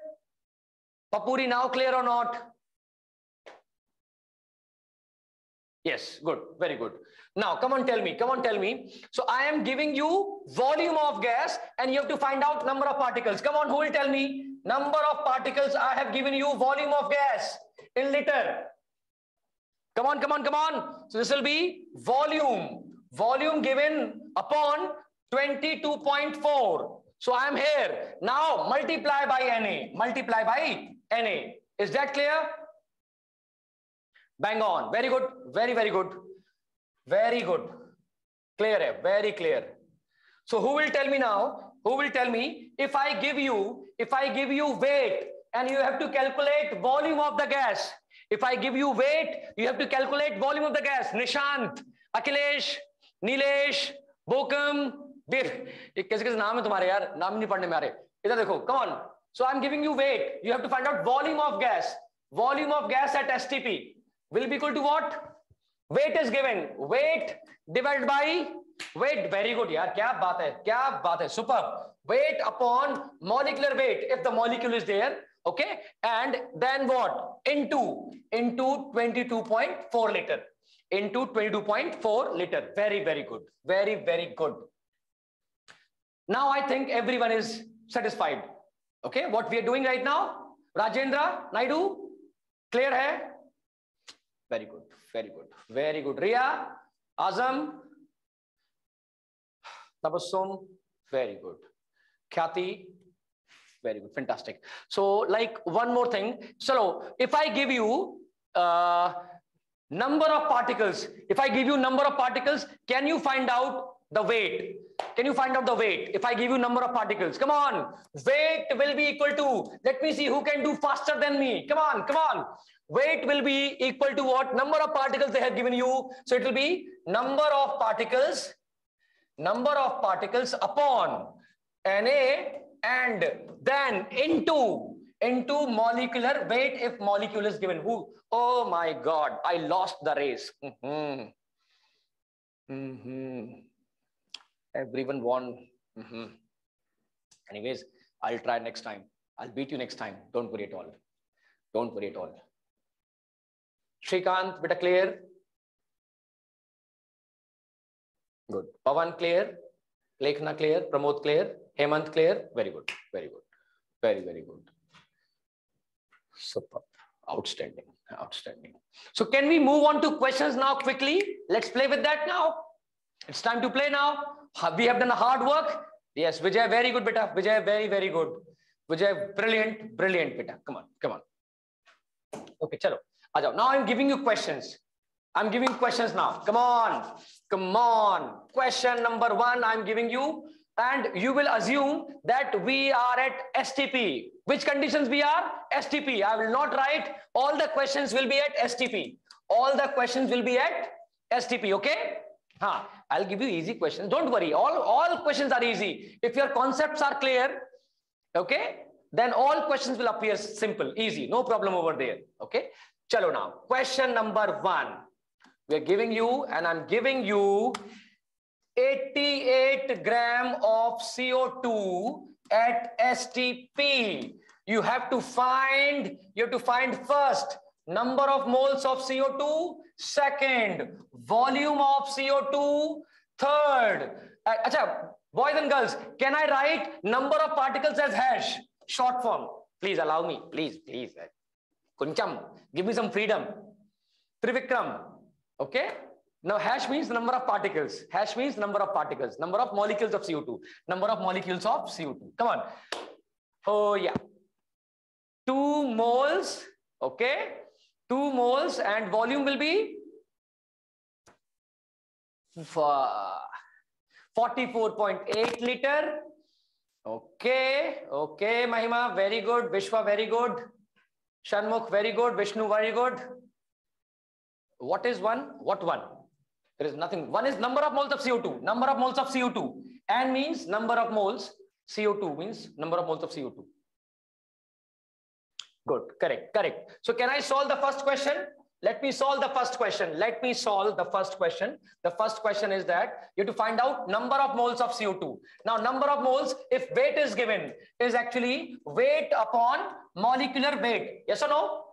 Papuri, now clear or not? Yes, good, very good. Now, come on, tell me, come on, tell me. So I am giving you volume of gas and you have to find out number of particles. Come on, who will tell me? Number of particles I have given you volume of gas in liter. Come on, come on, come on. So this will be volume. Volume given upon 22.4. So I am here. Now multiply by Na. Multiply by Na. Is that clear? Bang on. Very good. Very, very good. Very good. Clear. Very clear. So who will tell me now? Who will tell me if I give you, if I give you weight and you have to calculate volume of the gas. If I give you weight, you have to calculate volume of the gas. Nishant, Akhilesh, Nilesh, Bokam, Dev. कैसे कैसे नाम है तुम्हारे यार नाम नहीं पढ़ने में आ रहे इधर देखो on so i'm giving you weight. You have to find out volume of gas. Volume of gas at stp will be equal to what? Weight is given. Weight divided by weight. Very good yaar. Kya baat hai? Kya baat hai? Super weight upon molecular weight if the molecule is there okay? And then what? Into into 22.4 liter. Into 22.4 liter. Very very good. Very very good. Now i think everyone is satisfied okay what we are doing right now? Rajendra naidu clear hai? Very good very good very good. Ria azam tabassum very good. Khyati very good fantastic. So like one more thing. So if i give you uh, number of particles if i give you number of particles can you find out the weight. Can you find out the weight? If i give you number of particles. Come on. Weight will be equal to let me see who can do faster than me. Come on come on. Weight will be equal to what? Number of particles they have given you. So it will be number of particles number of particles upon na and then into into molecular weight if molecule is given. Who? Oh my god. I lost the race. Mm -hmm. Everyone won mm -hmm. anyways i'll try next time. I'll beat you next time. Don't worry at all. Don't worry at all. Shrikant bit clear? Good. Pavan clear? Lekhna clear? Pramod clear? Hemant clear? Very good. Very good. Very very good. Super outstanding. Outstanding. So can we move on to questions now quickly? Let's play with that now. It's time to play now we have done hard work yes vijay very good beta vijay very very good vijay brilliant brilliant beta come on come on okay chalo Ajao. now i'm giving you questions i'm giving questions now come on come on question number 1 i'm giving you and you will assume that we are at STP. Which conditions we are? STP. I will not write. All the questions will be at STP. All the questions will be at STP. Okay? Huh. I'll give you easy questions. Don't worry. All, all questions are easy. If your concepts are clear, okay, then all questions will appear simple, easy. No problem over there. Okay? Chalo now. Question number one. We're giving you, and I'm giving you 88 gram of CO2 at STP. You have to find, you have to find first number of moles of CO2, second volume of CO2, third. Uh, boys and girls, can I write number of particles as hash, short form? Please allow me, please, please. Kuncham, give me some freedom. Trivikram, okay? Now hash means number of particles. Hash means number of particles, number of molecules of CO2, number of molecules of CO2. Come on. Oh yeah. Two moles, okay? Two moles and volume will be 44.8 liter. Okay, okay, Mahima, very good. Vishwa, very good. Shanmukh, very good. Vishnu, very good. What is one? What one? There is nothing. One is number of moles of CO2. Number of moles of CO2. And means number of moles. CO2 means number of moles of CO2. Good. Correct. Correct. So can I solve the first question? Let me solve the first question. Let me solve the first question. The first question is that you have to find out number of moles of CO2. Now, number of moles, if weight is given, is actually weight upon molecular weight. Yes or no?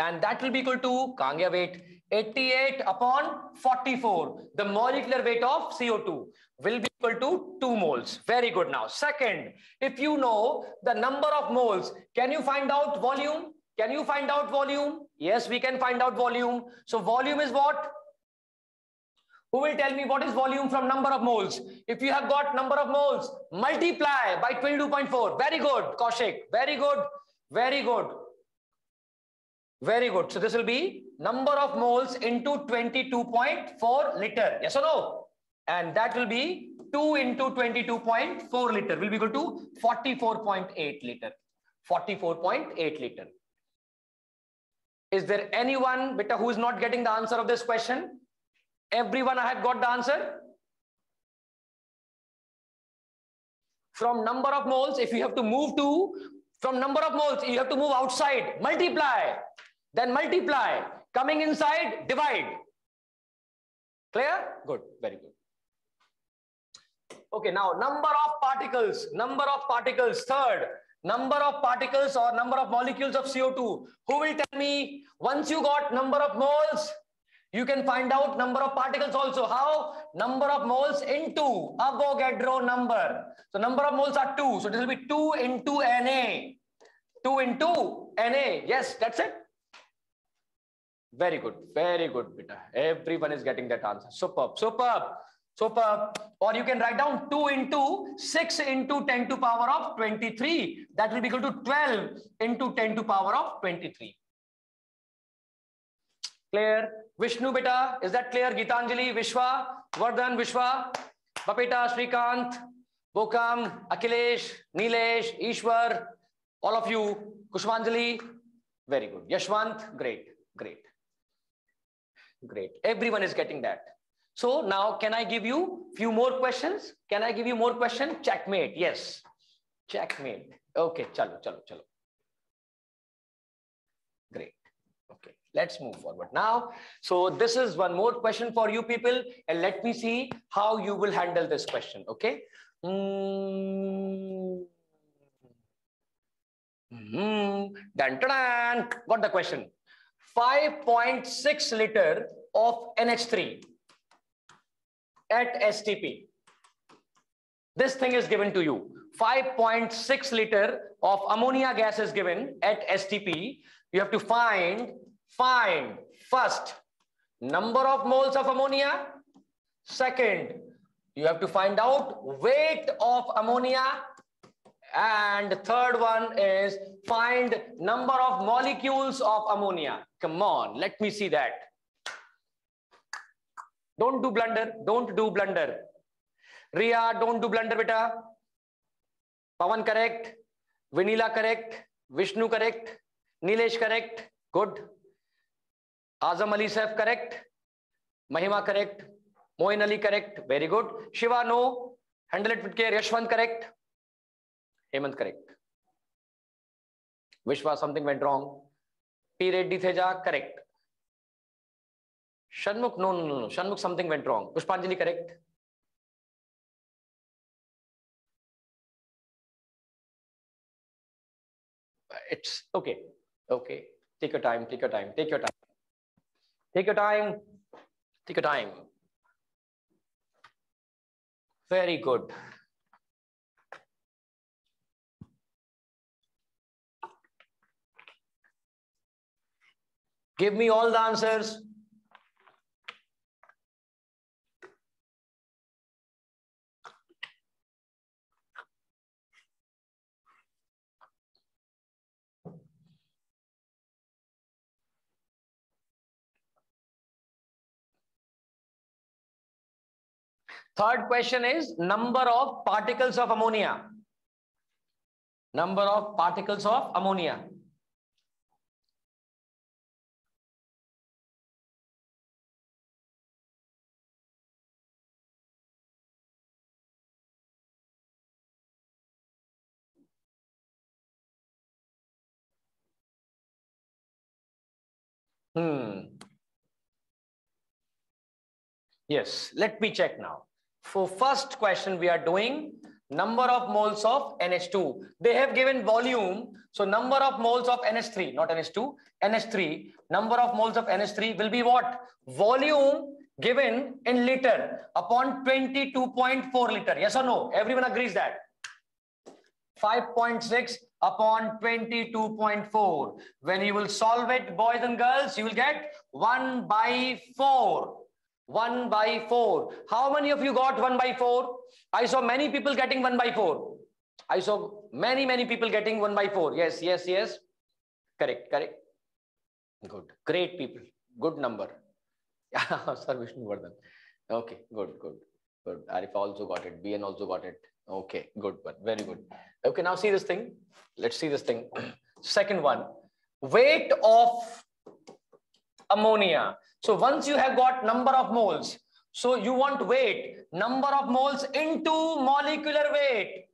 And that will be equal to Kangya weight 88 upon 44. The molecular weight of CO2 will be equal to 2 moles. Very good. Now, second, if you know the number of moles, can you find out volume? Can you find out volume? Yes, we can find out volume. So volume is what? Who will tell me what is volume from number of moles? If you have got number of moles, multiply by 22.4. Very good, Kaushik. Very good. Very good. Very good. So this will be number of moles into 22.4 liter. Yes or no? And that will be 2 into 22.4 liter will be equal to 44.8 liter. 44.8 liter. Is there anyone, beta, who is not getting the answer of this question? Everyone I have got the answer? From number of moles, if you have to move to, from number of moles, you have to move outside, multiply, then multiply, coming inside, divide. Clear? Good, very good. Okay, now number of particles, number of particles, third, number of particles or number of molecules of CO2. Who will tell me once you got number of moles, you can find out number of particles also. How? Number of moles into Avogadro number. So number of moles are 2. So this will be 2 into Na. 2 into Na. Yes, that's it. Very good. Very good, beta. Everyone is getting that answer. Superb. Superb. Superb. Or you can write down 2 into 6 into 10 to power of 23. That will be equal to 12 into 10 to power of 23. Clear? Vishnu beta, is that clear? Gitanjali, Vishwa, Vardhan, Vishwa, Bapeta, Srikant, Bokam, Akhilesh, Nilesh, Ishwar, all of you, Kushmanjali, very good. Yashwant, great, great. Great. Everyone is getting that. So now can I give you few more questions? Can I give you more question? Checkmate. Yes. Checkmate. Okay. Chalo, chalo, chalo. Great. Okay. Let's move forward now. So this is one more question for you people and let me see how you will handle this question. Okay. Mm. Mm. Dun, dun, dun. Got the question. 5.6 liter of NH3 at STP. This thing is given to you. 5.6 liter of ammonia gas is given at STP. You have to find, find first number of moles of ammonia. Second, you have to find out weight of ammonia. And third one is find number of molecules of ammonia. Come on, let me see that. Don't do blunder. Don't do blunder. Ria, don't do blunder, beta. Pavan correct. Vanilla correct. Vishnu correct. Nilesh correct. Good. Azam Ali Saif correct. Mahima correct. Moin Ali correct. Very good. Shiva no. Handle it with care. Yashwant correct. Hemant correct. Vishwa something went wrong. P Reddy Theja correct. Shanmukh, no, no, no, no. Shanmukh, something went wrong. Pushpanjali, correct? It's okay. Okay. Take your time. Take your time. Take your time. Take your time. Take your time. Very good. Give me all the answers. Third question is number of particles of ammonia. Number of particles of ammonia. Hmm. Yes, let me check now. For first question, we are doing number of moles of NH2. They have given volume. So number of moles of NH3, not NH2, NH3, number of moles of NH3 will be what? Volume given in liter upon 22.4 liter. Yes or no? Everyone agrees that. 5.6 upon 22.4. When you will solve it, boys and girls, you will get 1 by 4. 1 by 4. How many of you got 1 by 4? I saw many people getting 1 by 4. I saw many, many people getting 1 by 4. Yes, yes, yes. Correct, correct. Good. Great people. Good number. Sir Vishnu Vardhan. Okay, good, good, good. Arif also got it. BN also got it. Okay, good one. Very good. Okay, now see this thing. Let's see this thing. Second one. Weight of ammonia. So once you have got number of moles, so you want weight, number of moles into molecular weight.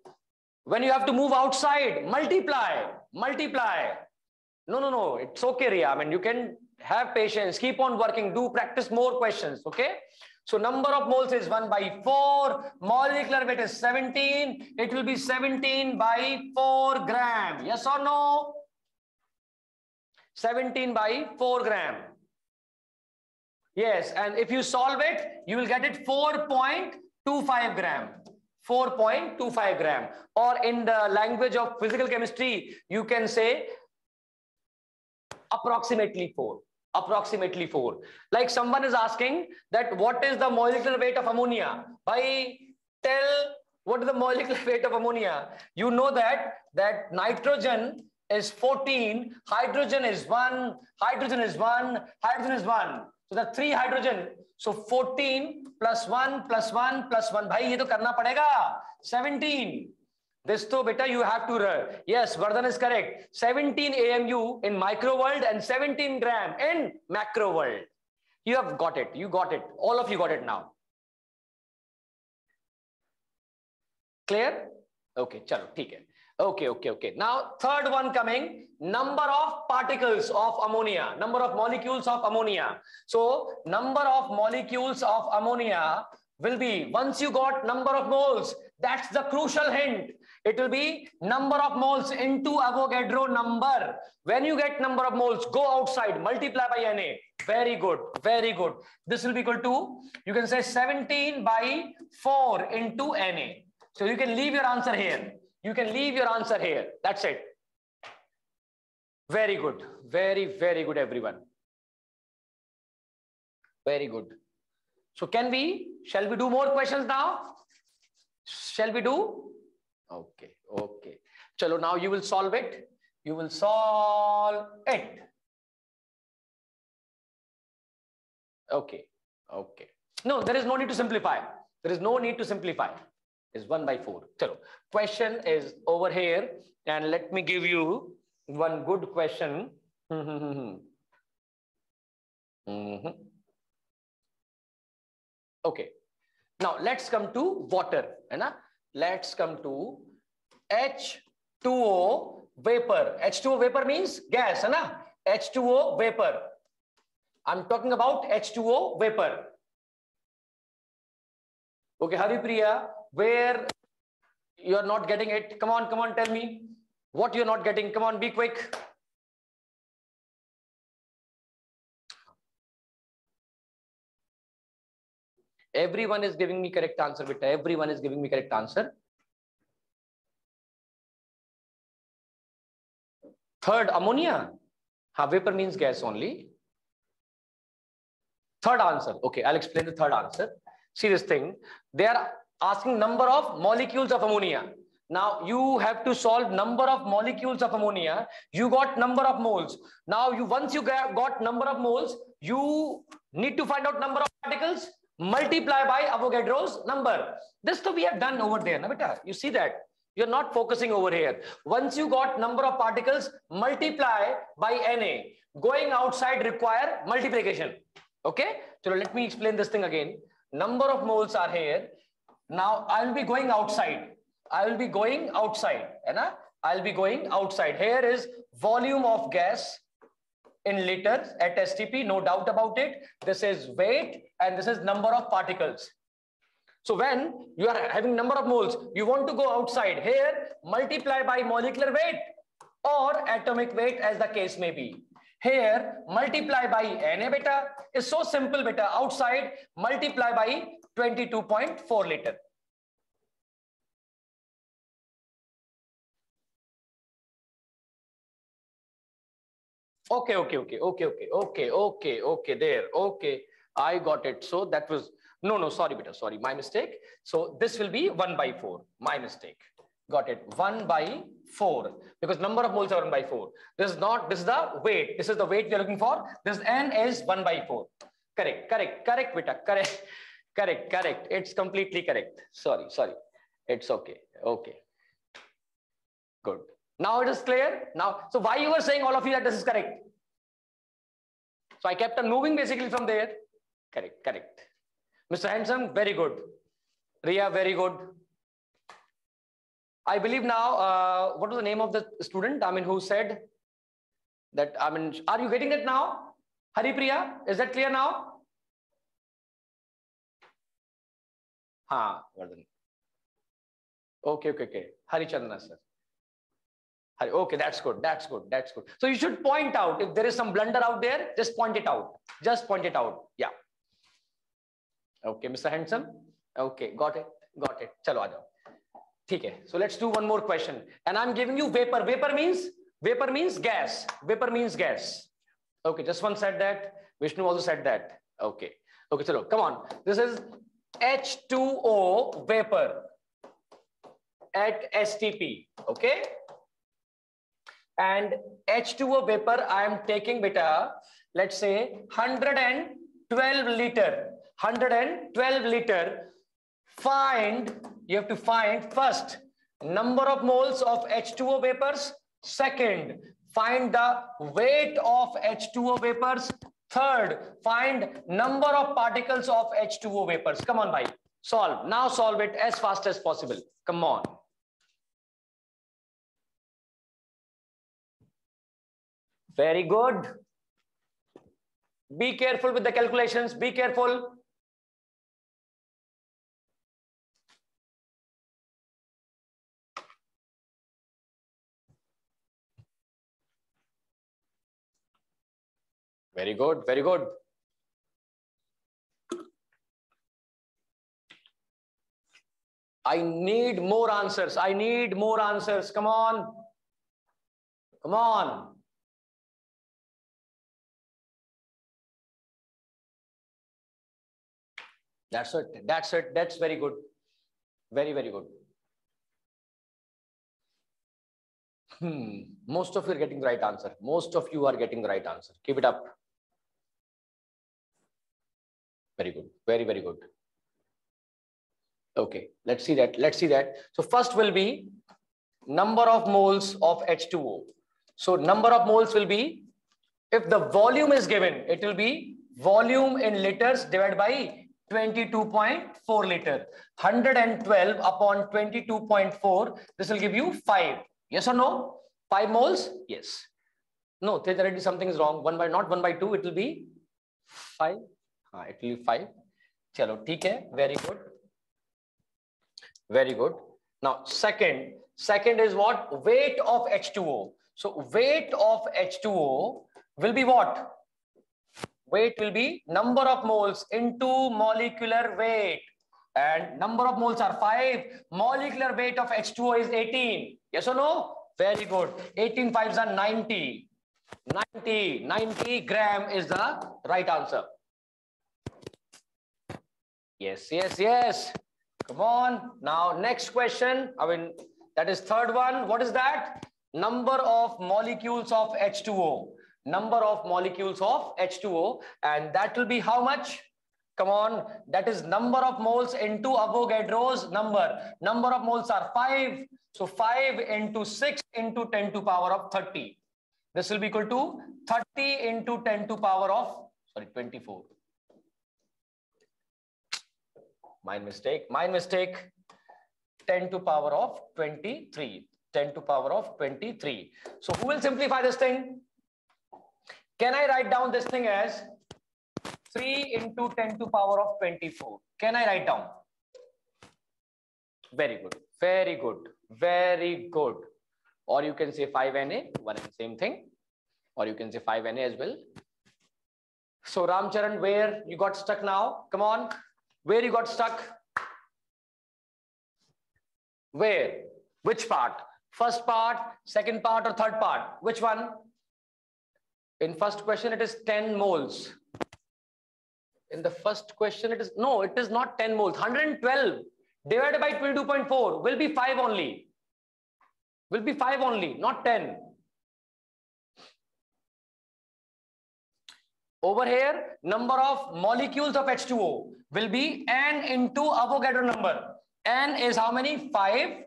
When you have to move outside, multiply, multiply. No, no, no, it's okay, Ria. I mean, you can have patience, keep on working, do practice more questions, okay? So number of moles is 1 by 4, molecular weight is 17, it will be 17 by 4 gram, yes or no? 17 by 4 gram. Yes, and if you solve it, you will get it 4.25 gram. 4.25 gram. Or in the language of physical chemistry, you can say approximately 4 approximately 4 like someone is asking that what is the molecular weight of ammonia by tell what is the molecular weight of ammonia you know that that nitrogen is 14 hydrogen is 1 hydrogen is 1 hydrogen is 1 so the three hydrogen so 14 plus 1 plus 1 plus 1 bhai ye to karna padega 17 this to beta you have to yes Vardhan is correct 17 AMU in micro world and 17 gram in macro world you have got it you got it all of you got it now clear okay chalo theek hai okay okay okay now third one coming number of particles of ammonia number of molecules of ammonia so number of molecules of ammonia will be once you got number of moles that's the crucial hint it will be number of moles into Avogadro number. When you get number of moles, go outside, multiply by Na. Very good, very good. This will be equal to, you can say 17 by 4 into Na. So you can leave your answer here. You can leave your answer here. That's it. Very good. Very, very good, everyone. Very good. So can we, shall we do more questions now? Shall we do? Okay, okay. Chalo, now you will solve it. You will solve it. Okay, okay. No, there is no need to simplify. There is no need to simplify. It's 1 by 4. Chalo. Question is over here. And let me give you one good question. mm -hmm. Okay. Now let's come to water. Right? let's come to H2O vapor. H2O vapor means gas, na? H2O vapor. I'm talking about H2O vapor. Okay, Haripriya, where you're not getting it? Come on, come on, tell me what you're not getting. Come on, be quick. Everyone is giving me correct answer, Vita. Everyone is giving me correct answer. Third, ammonia. Ha, vapor means gas only. Third answer. Okay, I'll explain the third answer. See this thing. They are asking number of molecules of ammonia. Now you have to solve number of molecules of ammonia. You got number of moles. Now you once you got number of moles, you need to find out number of particles multiply by Avogadro's number. This to we have done over there. Na beta, you see that. You're not focusing over here. Once you got number of particles, multiply by Na. Going outside require multiplication. Okay? So let me explain this thing again. Number of moles are here. Now I will be going outside. I will be going outside. Right? I'll be going outside. Here is volume of gas. in liters at STP, no doubt about it. This is weight and this is number of particles. So when you are having number of moles, you want to go outside here, multiply by molecular weight or atomic weight as the case may be. Here, multiply by Na beta is so simple beta. Outside, multiply by 22.4 liter. Okay, okay, okay, okay, okay, okay, okay, okay, there. Okay, I got it. So that was, no, no, sorry, beta, sorry, my mistake. So this will be 1 by 4, my mistake. Got it. 1 by 4 because number of moles are 1 by 4. This is not, this is the weight. This is the weight we are looking for. This N is 1 by 4. Correct, correct, correct, Vita. Correct, correct, correct. It's completely correct. Sorry, sorry. It's okay. Okay. Good. Now it is clear. Now, so why you were saying all of you that this is correct? So I kept on moving basically from there. Correct, correct. Mr. Handsome, very good. Ria, very good. I believe now, uh, what was the name of the student? I mean, who said that, I mean, are you getting it now? Haripriya, is that clear now? हाँ okay okay okay Harichandana sir Hari okay that's good that's good that's good so you should point out if there is some blunder out there just point it out just point it out yeah okay mister handsome okay got it got it चलो आ जाओ ठीक है so let's do one more question and I am giving you vapour vapour means vapour means gas vapour means gas okay just one set that Vishnu also set that okay okay चलो come on this is H2O vapor at STP. Okay. And H2O vapor, I am taking beta, let's say 112 liter. 112 liter. Find you have to find first number of moles of H2O vapors. Second, find the weight of H2O vapors. Third, find number of particles of H2O vapors. Come on, bhai. Solve. Now solve it as fast as possible. Come on. Very good. Be careful with the calculations. Be careful. Very good, very good. I need more answers. I need more answers. Come on. Come on. That's it. That's it. That's very good. Very, very good. Hmm. Most of you are getting the right answer. Most of you are getting the right answer. Keep it up. Very good. Very, very good. Okay, let's see that. Let's see that. So first will be number of moles of H2O. So number of moles will be, if the volume is given, it will be volume in liters divided by 22.4 liter. 112 upon 22.4, this will give you 5. Yes or no? 5 moles? Yes. No, there's already something is wrong. 1 by not 1 by 2, it will be 5 हाँ it will be 5 चलो ठीक है very good very good now second second is what weight of H2O so weight of H2O will be what weight will be number of moles into molecular weight and number of moles are 5 molecular weight of H2O is 18 yes or no very good 18 fives are 90 90 90 gram is the right answer Yes, yes, yes. Come on. Now, next question. I mean, that is third one. What is that? Number of molecules of H2O. Number of molecules of H2O. And that will be how much? Come on. That is number of moles into Avogadro's number. Number of moles are 5. So 5 into 6 into 10 to power of 30. This will be equal to 30 into 10 to power of, sorry, 24. My mistake, my mistake. 10 to power of 23. 10 to power of 23. So who will simplify this thing? Can I write down this thing as 3 into 10 to power of 24? Can I write down? Very good. Very good. Very good. Or you can say 5Na, one and same thing. Or you can say 5Na as well. So Ramcharan, where you got stuck now? Come on. Where you got stuck? Where? Which part? First part, second part or third part? Which one? In first question, it is 10 moles. In the first question, it is, no, it is not 10 moles. 112 divided by 22.4 will be 5 only. Will be 5 only, not 10. Over here, number of molecules of H2O will be n into Avogadro number. n is how many? 5.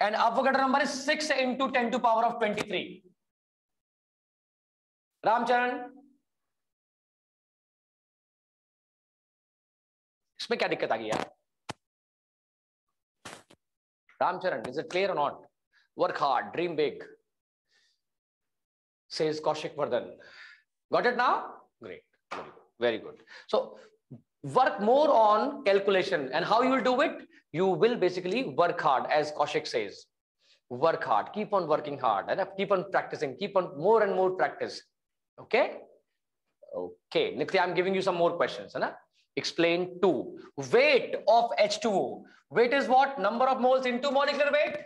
And Avogadro number is 6 into 10 to power of 23. Ramcharan. इसमें क्या दिक्कत आ गई यार Ramcharan, is it clear or not? Work hard, dream big. Says Kaushik Vardhan. Got it now? Great. Very good. So work more on calculation and how you will do it? You will basically work hard as Kaushik says. Work hard. Keep on working hard and keep on practicing. Keep on more and more practice. Okay? Okay. Nitya, I'm giving you some more questions. Right? Explain two. Weight of H2O. Weight is what? Number of moles into molecular weight?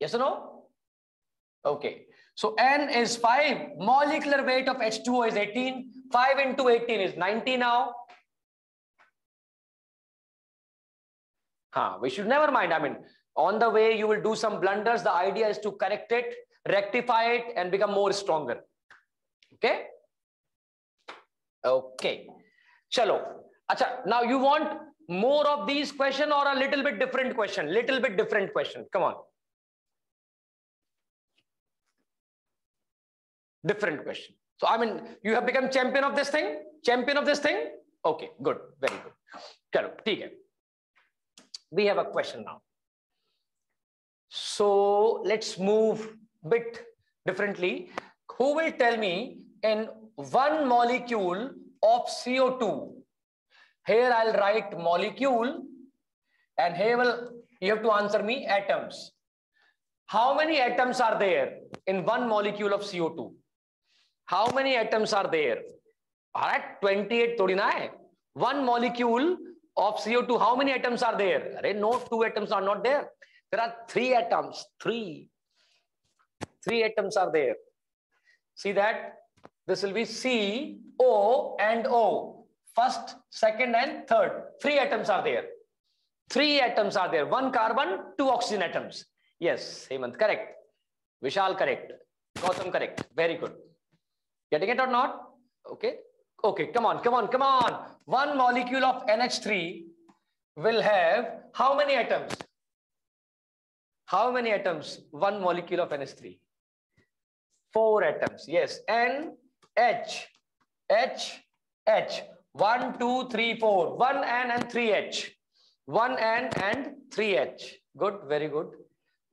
Yes or no? Okay. So N is 5. Molecular weight of H2O is 18. 5 into 18 is 90 now. Huh, we should never mind. I mean, on the way, you will do some blunders. The idea is to correct it, rectify it, and become more stronger. Okay? Okay. Chalo. Acha, now you want more of these question or a little bit different question? Little bit different question. Come on. Different question. So, I mean, you have become champion of this thing? Champion of this thing? Okay, good. Very good. Chalo. We have a question now. So, let's move bit differently. Who will tell me in one molecule of CO2? Here I'll write molecule and here will you have to answer me atoms. How many atoms are there in one molecule of CO2? How many atoms are there? All right, 28 todi na hai. One molecule of CO2, how many atoms are there? Array, no, two atoms are not there. There are three atoms, three. Three atoms are there. See that? This will be C, O, and O. First, second, and third. Three atoms are there. Three atoms are there. One carbon, two oxygen atoms. Yes, Hemant, correct. Vishal, correct. Gautam, correct. Very good. Getting it or not? Okay. Okay, come on, come on, come on. One molecule of NH3 will have how many atoms? How many atoms? One molecule of NH3. Four atoms. Yes. N, H, H, H. One, two, three, four. One N and three H. One N and three H. Good. Very good.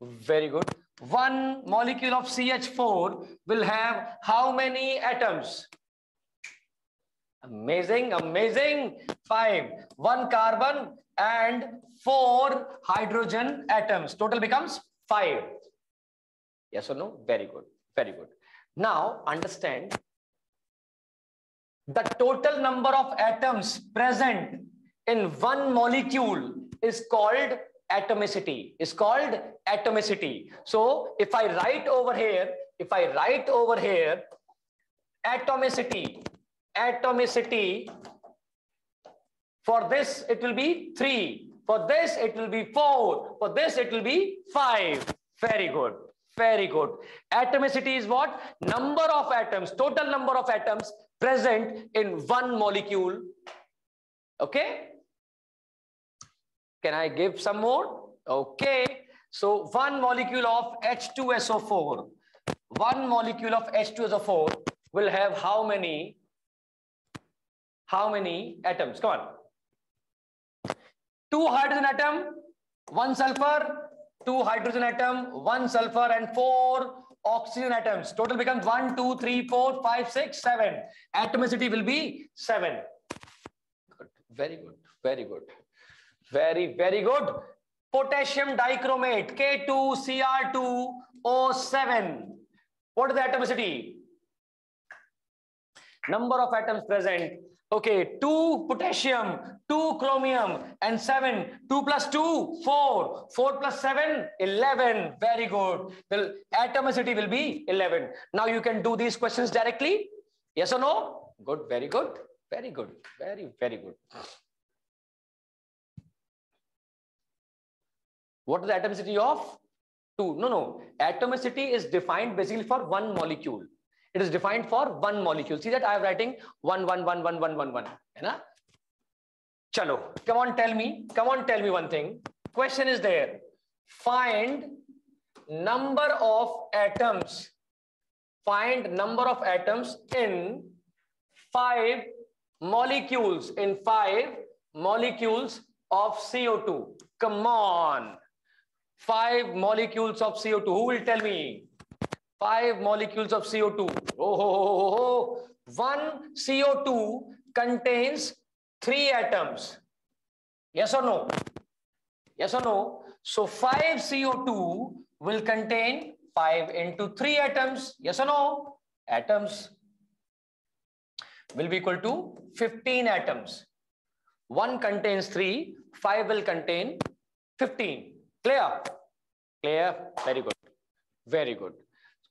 Very good one molecule of CH4 will have how many atoms? Amazing, amazing. Five. One carbon and four hydrogen atoms. Total becomes five. Yes or no? Very good. Very good. Now understand the total number of atoms present in one molecule is called atomicity is called atomicity. So if I write over here, if I write over here, atomicity, atomicity, for this it will be 3, for this it will be 4, for this it will be 5. Very good. Very good. Atomicity is what? Number of atoms, total number of atoms present in one molecule. Okay? Can I give some more? Okay. So one molecule of H2SO4, one molecule of H2SO4 will have how many, how many atoms? Come on. Two hydrogen atom, one sulfur, two hydrogen atom, one sulfur and four oxygen atoms. Total becomes 1, 2, 3, 4, 5, 6, 7. Atomicity will be 7. Good. Very good. Very good. Very, very good. Potassium dichromate, K2Cr2O7. What is the atomicity? Number of atoms present. Okay, 2 potassium, 2 chromium, and 7. 2 plus 2, 4. 4 plus 7, 11. Very good. The atomicity will be 11. Now you can do these questions directly. Yes or no? Good, very good. Very good. Very, very good. What is the atomicity of? 2. No, no. Atomicity is defined basically for one molecule. It is defined for one molecule. See that I am writing 1, 1, 1, 1, 1, 1, 1. Hai Chalo. Come on, tell me. Come on, tell me one thing. Question is there. Find number of atoms. Find number of atoms in five molecules. In five molecules of CO2. Come on five molecules of CO2. Who will tell me? Five molecules of CO2. Oh, oh, oh, one CO2 contains three atoms. Yes or no? Yes or no? So 5 CO2 will contain 5 into 3 atoms. Yes or no? Atoms will be equal to 15 atoms. 1 contains 3, 5 will contain 15. Clear? Clear? Very good. Very good.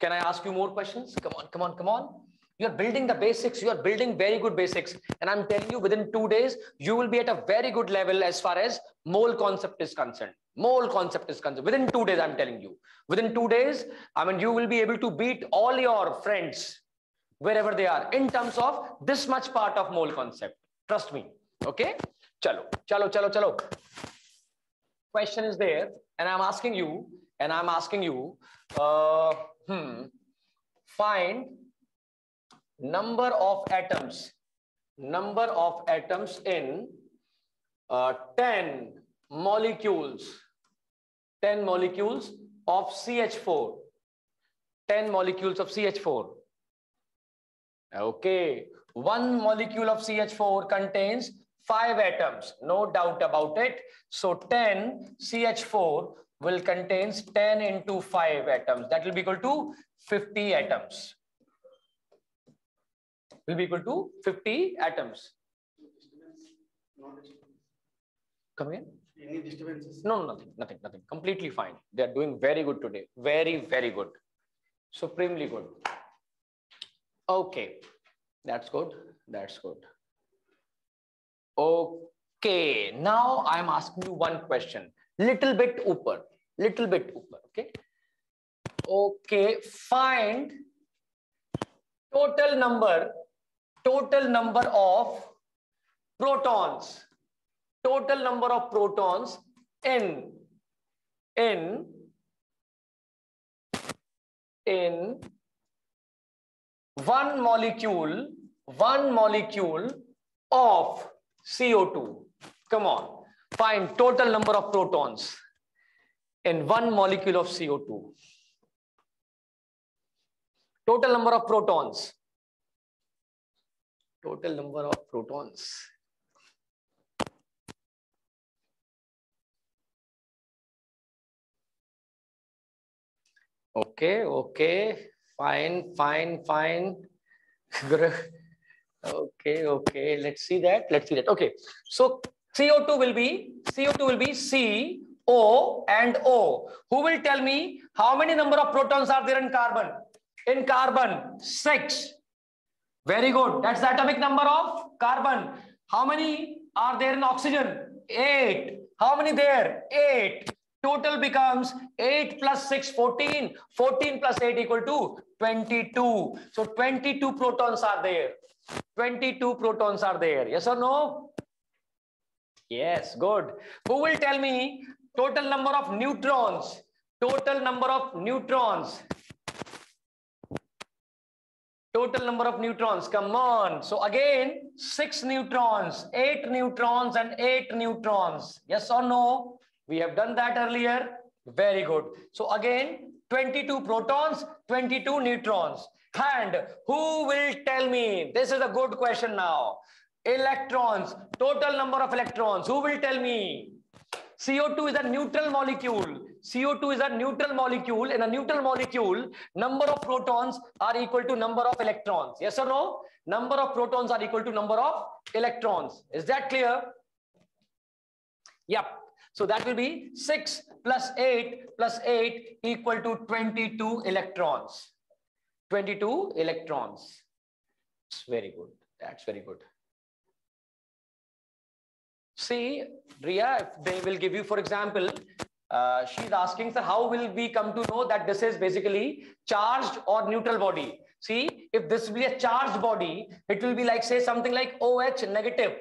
Can I ask you more questions? Come on, come on, come on. You're building the basics. You are building very good basics. And I'm telling you, within two days, you will be at a very good level as far as mole concept is concerned. Mole concept is concerned. Within two days, I'm telling you. Within two days, I mean, you will be able to beat all your friends wherever they are in terms of this much part of mole concept. Trust me. Okay? Chalo, chalo, chalo, chalo. Question is there and I'm asking you, and I'm asking you, uh, hmm, find number of atoms, number of atoms in uh, 10 molecules, 10 molecules of CH4, 10 molecules of CH4. Okay, one molecule of CH4 contains five atoms, no doubt about it. So 10 CH4 will contains 10 into 5 atoms. That will be equal to 50 atoms. Will be equal to 50 atoms. Come again? Any disturbances? No, nothing, nothing, nothing. Completely fine. They are doing very good today. Very, very good. Supremely good. Okay. That's good. That's good. Okay, now I'm asking you one question. Little bit upper, little bit upper, okay? Okay, find total number, total number of protons, total number of protons in, in, in one molecule, one molecule of CO2. Come on. Find total number of protons in one molecule of CO2. Total number of protons. Total number of protons. Okay, okay, fine, fine, fine. Okay, okay. Let's see that. Let's see that. Okay. So CO2 will be CO2 will be C, O, and O. Who will tell me how many number of protons are there in carbon? In carbon, six. Very good. That's the atomic number of carbon. How many are there in oxygen? Eight. How many there? Eight. Total becomes 8 plus 6, 14. 14 plus 8 equal to 22. So 22 protons are there. 22 protons are there. Yes or no? Yes, good. Who will tell me total number of neutrons? Total number of neutrons. Total number of neutrons. Come on. So again, six neutrons, eight neutrons and eight neutrons. Yes or no? We have done that earlier. Very good. So again, 22 protons, 22 neutrons. And who will tell me? This is a good question now. Electrons, total number of electrons. Who will tell me? CO2 is a neutral molecule. CO2 is a neutral molecule. In a neutral molecule, number of protons are equal to number of electrons. Yes or no? Number of protons are equal to number of electrons. Is that clear? Yep. So that will be 6 plus 8 plus 8 equal to 22 electrons. 22 electrons. It's very good. That's very good. See, Ria, if they will give you, for example, uh, she's asking, sir, how will we come to know that this is basically charged or neutral body? See, if this will be a charged body, it will be like, say, something like OH negative.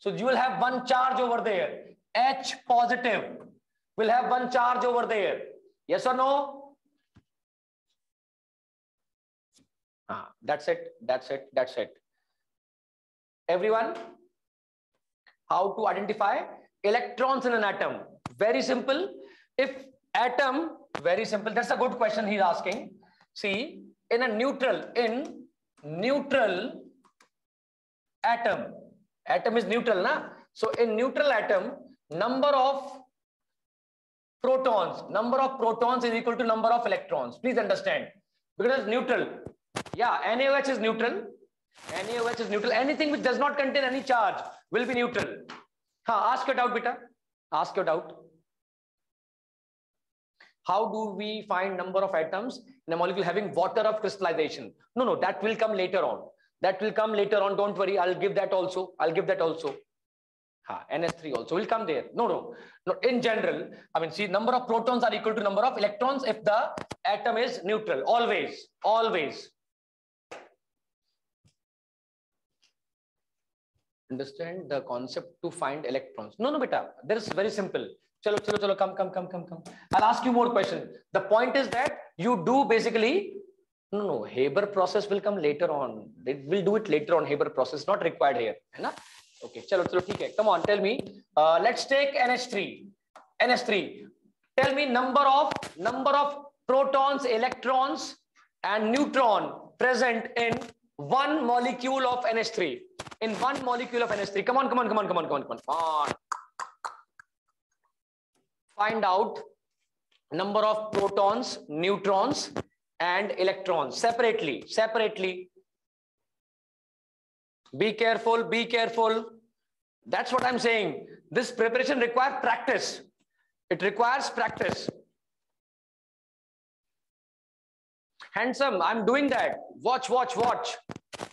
So you will have one charge over there. H positive will have one charge over there. Yes or no? Ah, that's it. That's it. That's it. Everyone, how to identify electrons in an atom? Very simple. If atom, very simple. That's a good question he's asking. See, in a neutral, in neutral atom, atom is neutral, na? So in neutral atom, number of protons, number of protons is equal to number of electrons. Please understand. Because it's neutral. Yeah, NaOH is neutral. NaOH is neutral. Anything which does not contain any charge will be neutral. Ha, ask your doubt, beta. Ask your doubt. How do we find number of atoms in a molecule having water of crystallization? No, no, that will come later on. That will come later on. Don't worry. I'll give that also. I'll give that also. Ha, NS3 also will come there. No, no, no. In general, I mean, see, number of protons are equal to number of electrons if the atom is neutral. Always, always. Understand the concept to find electrons. No, no, beta. There is very simple. Chalo, chalo, chalo, come, come, come, come, come. I'll ask you more question. The point is that you do basically, no, no, Haber process will come later on. They will do it later on. Haber process not required here. Right? Okay, chalo, chalo, okay. Come on, tell me. Uh, let's take NH3. NH3. Tell me number of number of protons, electrons, and neutron present in one molecule of NH3. In one molecule of NH3. Come on, come on, come on, come on, come on, come on. Find out number of protons, neutrons, and electrons separately. Separately. Be careful, be careful. That's what I'm saying. This preparation requires practice. It requires practice. Handsome, I'm doing that. Watch, watch, watch.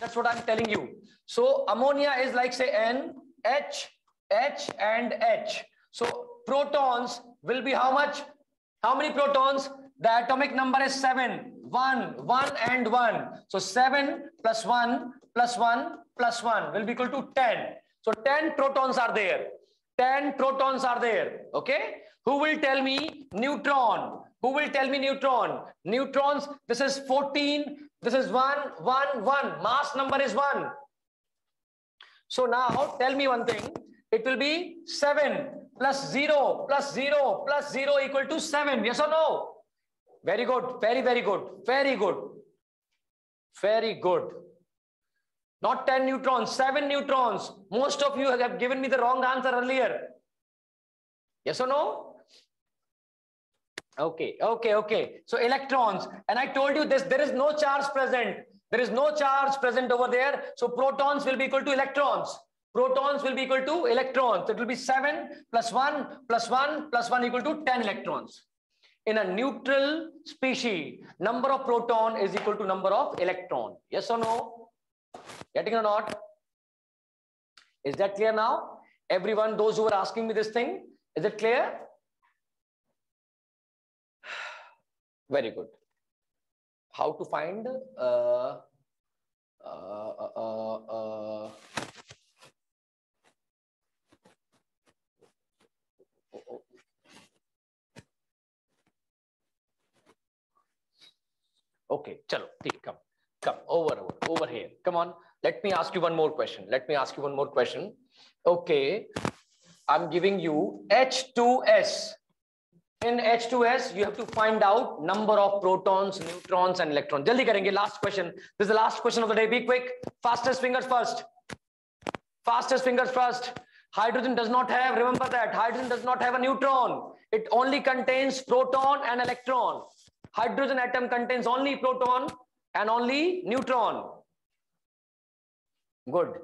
That's what I'm telling you. So ammonia is like say N, H, H and H. So protons will be how much? How many protons? The atomic number is 7. 1, 1 and 1. So 7 plus 1 plus 1 plus 1 will be equal to 10. So 10 protons are there. 10 protons are there. Okay. Who will tell me neutron? Who will tell me neutron? Neutrons, this is 14. This is 1, 1, 1. Mass number is 1. So now tell me one thing. It will be 7 plus 0 plus 0 plus 0 equal to 7. Yes or no? Very good. Very, very good. Very good. Very good. Not 10 neutrons, 7 neutrons. Most of you have given me the wrong answer earlier. Yes or no? Okay, okay, okay. So electrons, and I told you this, there is no charge present. There is no charge present over there. So protons will be equal to electrons. Protons will be equal to electrons. It will be 7 plus 1 plus 1 plus 1 equal to 10 electrons. In a neutral species, number of proton is equal to number of electron. Yes or no? Getting or not? Is that clear now? Everyone, those who are asking me this thing, is it clear? Very good. How to find uh, uh, uh, uh, Okay, chalo, come. Come over, over, over here. Come on. Let me ask you one more question. Let me ask you one more question. Okay. I'm giving you H2S. In H2S, you have to find out number of protons, neutrons, and electrons. Jaldi karenge. Last question. This is the last question of the day. Be quick. Fastest fingers first. Fastest fingers first. Hydrogen does not have, remember that, hydrogen does not have a neutron. It only contains proton and electron. Hydrogen atom contains only proton and only neutron. Good.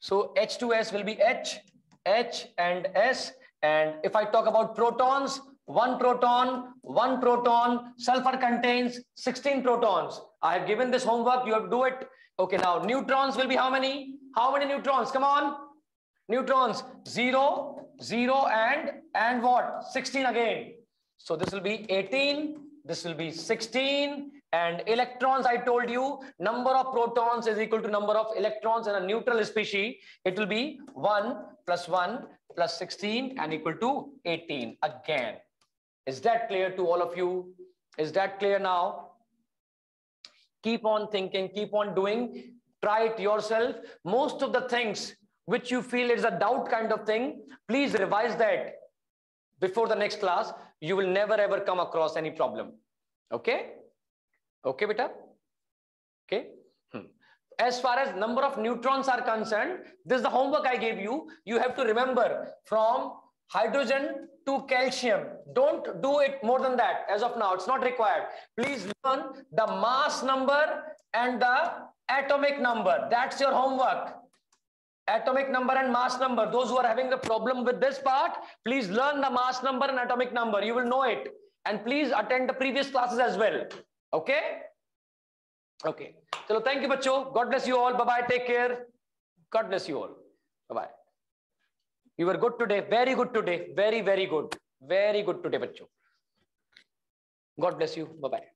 So H2S will be H, H and S. And if I talk about protons, one proton, one proton, sulfur contains 16 protons. I have given this homework, you have to do it. Okay, now neutrons will be how many? How many neutrons? Come on. Neutrons, zero, zero, and, and what? 16 again. So this will be 18, this will be 16, and electrons, I told you, number of protons is equal to number of electrons in a neutral species. It will be 1 plus 1 plus 16 and equal to 18 again. Is that clear to all of you? Is that clear now? Keep on thinking, keep on doing, try it yourself. Most of the things which you feel is a doubt kind of thing, please revise that before the next class. You will never ever come across any problem. Okay? Okay, beta? Okay. Hmm. As far as number of neutrons are concerned, this is the homework I gave you. You have to remember from hydrogen to calcium. Don't do it more than that as of now. It's not required. Please learn the mass number and the atomic number. That's your homework. Atomic number and mass number. Those who are having the problem with this part, please learn the mass number and atomic number. You will know it. And please attend the previous classes as well. Okay? Okay. So thank you, bacho. God bless you all. Bye-bye. Take care. God bless you all. Bye-bye. You were good today. Very good today. Very, very good. Very good today, bacho. God bless you. Bye-bye.